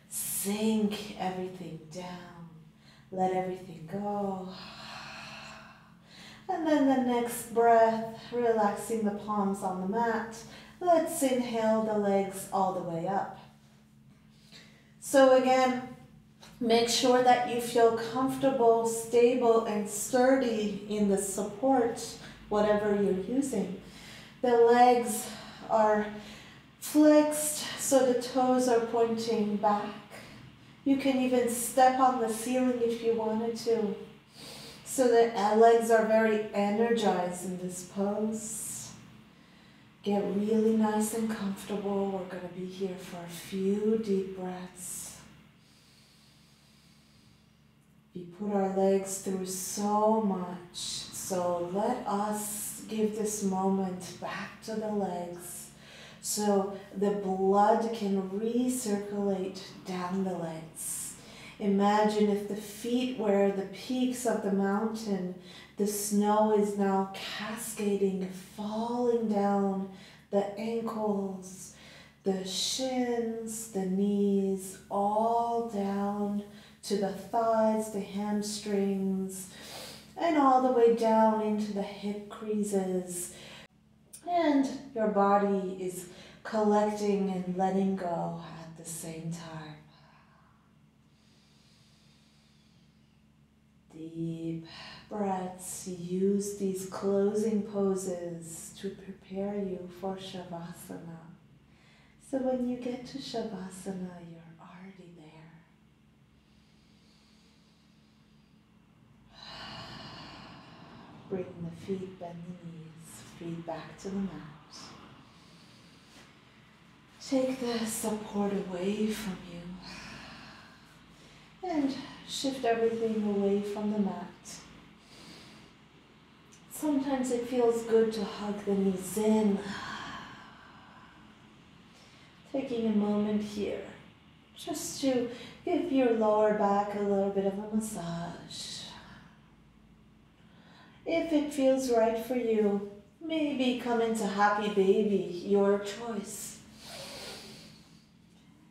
Sink everything down. Let everything go. And then the next breath, relaxing the palms on the mat. Let's inhale the legs all the way up. So again, make sure that you feel comfortable, stable, and sturdy in the support, whatever you're using. The legs are flexed so the toes are pointing back. You can even step on the ceiling if you wanted to. So the uh, legs are very energized in this pose. Get really nice and comfortable. We're going to be here for a few deep breaths. We put our legs through so much. So let us give this moment back to the legs so the blood can recirculate down the legs. Imagine if the feet were the peaks of the mountain, the snow is now cascading, falling down the ankles, the shins, the knees, all down to the thighs, the hamstrings, and all the way down into the hip creases. And your body is collecting and letting go at the same time. Deep breaths. Use these closing poses to prepare you for Shavasana. So when you get to Shavasana, you're already there. [SIGHS] Bring the feet, bend the knees, feet back to the mat. Take the support away from you and shift everything away from the mat. Sometimes it feels good to hug the knees in taking a moment here just to give your lower back a little bit of a massage. If it feels right for you, maybe come into happy baby, your choice.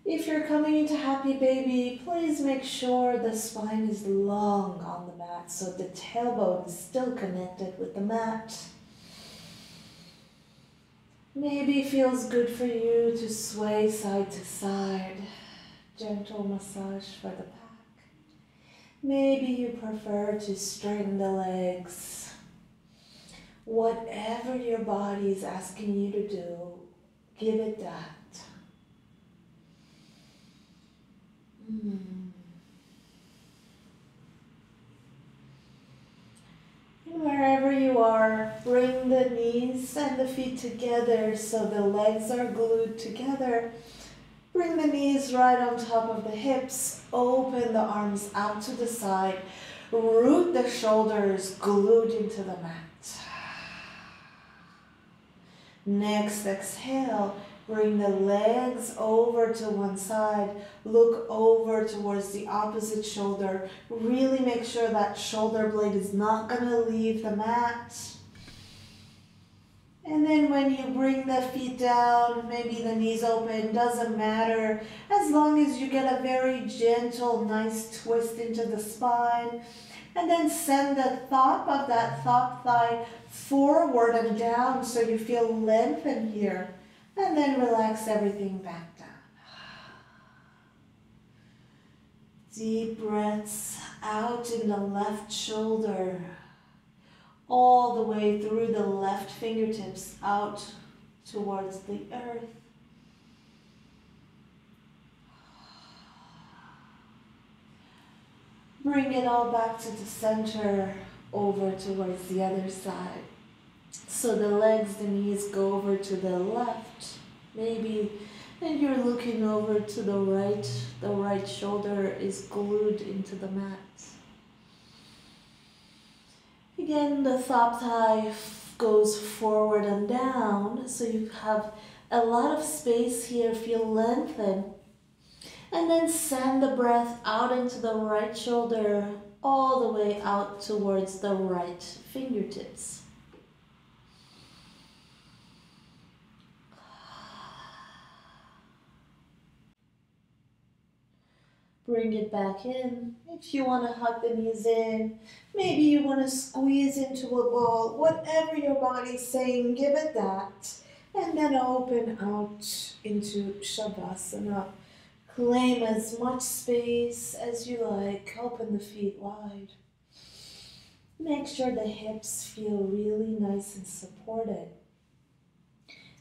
If you're coming into happy baby, please make sure the spine is long on the mat so the tailbone is still connected with the mat. Maybe feels good for you to sway side to side. Gentle massage for the back. Maybe you prefer to straighten the legs. Whatever your body is asking you to do, give it that. Mm. wherever you are, bring the knees and the feet together so the legs are glued together. Bring the knees right on top of the hips. Open the arms out to the side. Root the shoulders glued into the mat. Next, exhale. Bring the legs over to one side. Look over towards the opposite shoulder. Really make sure that shoulder blade is not going to leave the mat. And then when you bring the feet down, maybe the knees open, doesn't matter. As long as you get a very gentle, nice twist into the spine. And then send the top of that top thigh forward and down so you feel lengthen here. And then relax everything back down. Deep breaths out in the left shoulder, all the way through the left fingertips out towards the earth. Bring it all back to the center, over towards the other side. So the legs, the knees go over to the left, maybe, and you're looking over to the right. The right shoulder is glued into the mat. Again, the top thigh goes forward and down, so you have a lot of space here, feel lengthen. And then send the breath out into the right shoulder, all the way out towards the right fingertips. Bring it back in. If you want to hug the knees in, maybe you want to squeeze into a ball, whatever your body's saying, give it that. And then open out into Shavasana. Claim as much space as you like. Open the feet wide. Make sure the hips feel really nice and supported.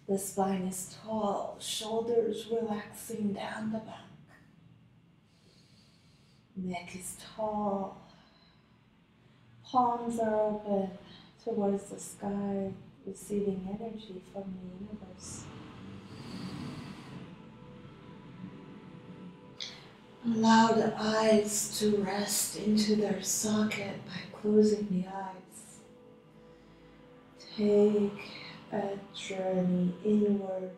The spine is tall, shoulders relaxing down the back. Neck is tall. Palms are open towards the sky, receiving energy from the universe. Allow the eyes to rest into their socket by closing the eyes. Take a journey inward,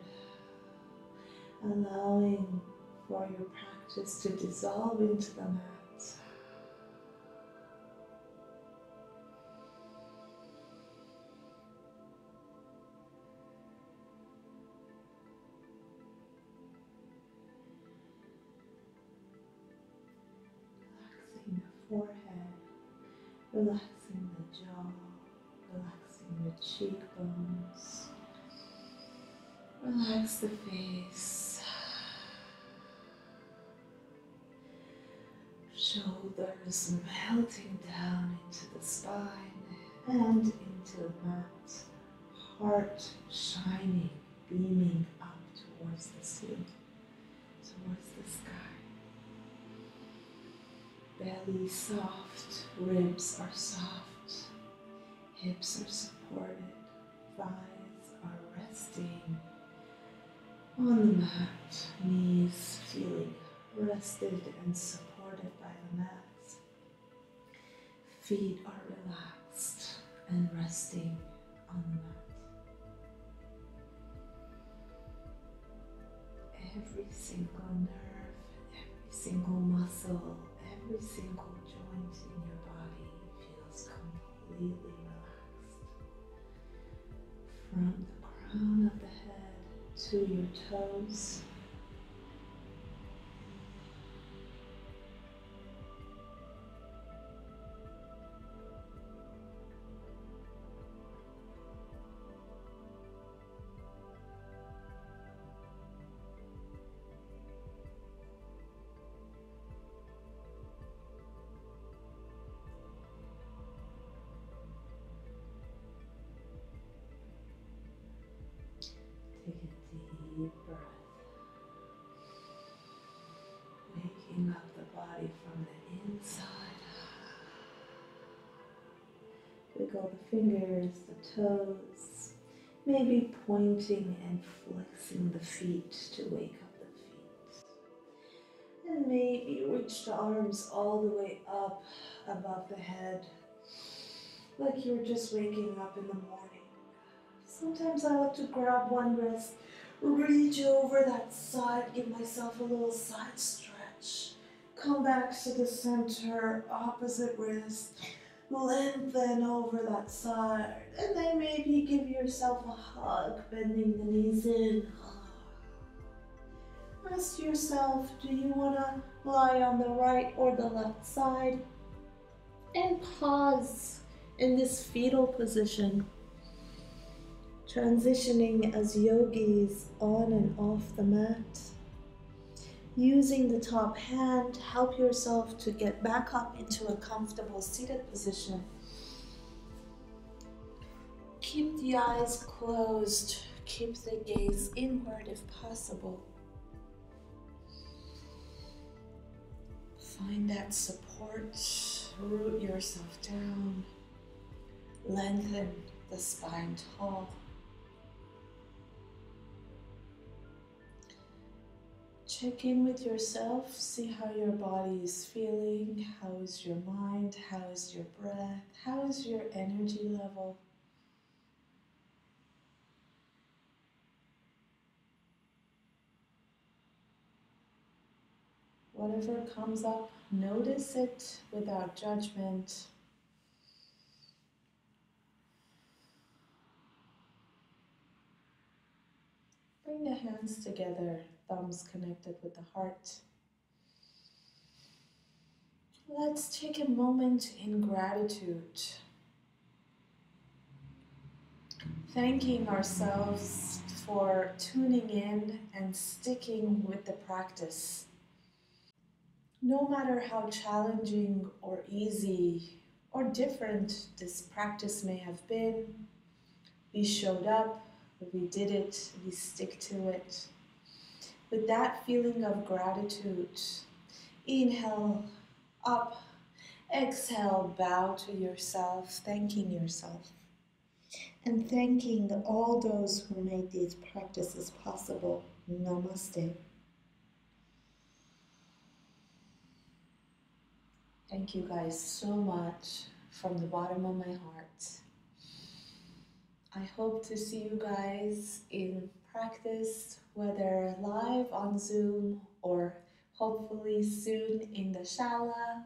allowing for your practice to dissolve into the mat. Shoulders melting down into the spine and into the mat. Heart shining, beaming up towards the sea, towards the sky. Belly soft, ribs are soft, hips are supported, thighs are resting on the mat, knees feeling rested and supported by the mat. Feet are relaxed and resting on the mat. Every single nerve, every single muscle, every single joint in your body feels completely relaxed. From the crown of the head to your toes. Fingers, the toes, maybe pointing and flexing the feet to wake up the feet. And maybe reach the arms all the way up above the head, like you're just waking up in the morning. Sometimes I like to grab one wrist, reach over that side, give myself a little side stretch. Come back to the center, opposite wrist, lengthen over that side, and then maybe give yourself a hug, bending the knees in. Ask yourself, do you want to lie on the right or the left side? And pause in this fetal position transitioning as yogis on and off the mat. Using the top hand, help yourself to get back up into a comfortable seated position. Keep the eyes closed, keep the gaze inward if possible. Find that support, root yourself down, lengthen the spine tall. Check in with yourself, see how your body is feeling, how is your mind, how is your breath, how is your energy level. Whatever comes up, notice it without judgment. Bring the hands together thumbs connected with the heart. Let's take a moment in gratitude, thanking ourselves for tuning in and sticking with the practice. No matter how challenging or easy or different this practice may have been, we showed up, we did it, we stick to it with that feeling of gratitude. Inhale up, exhale, bow to yourself, thanking yourself. And thanking all those who made these practices possible. Namaste. Thank you guys so much from the bottom of my heart. I hope to see you guys in practice, whether live on Zoom or hopefully soon in the Shala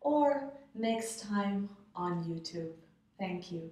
or next time on YouTube. Thank you.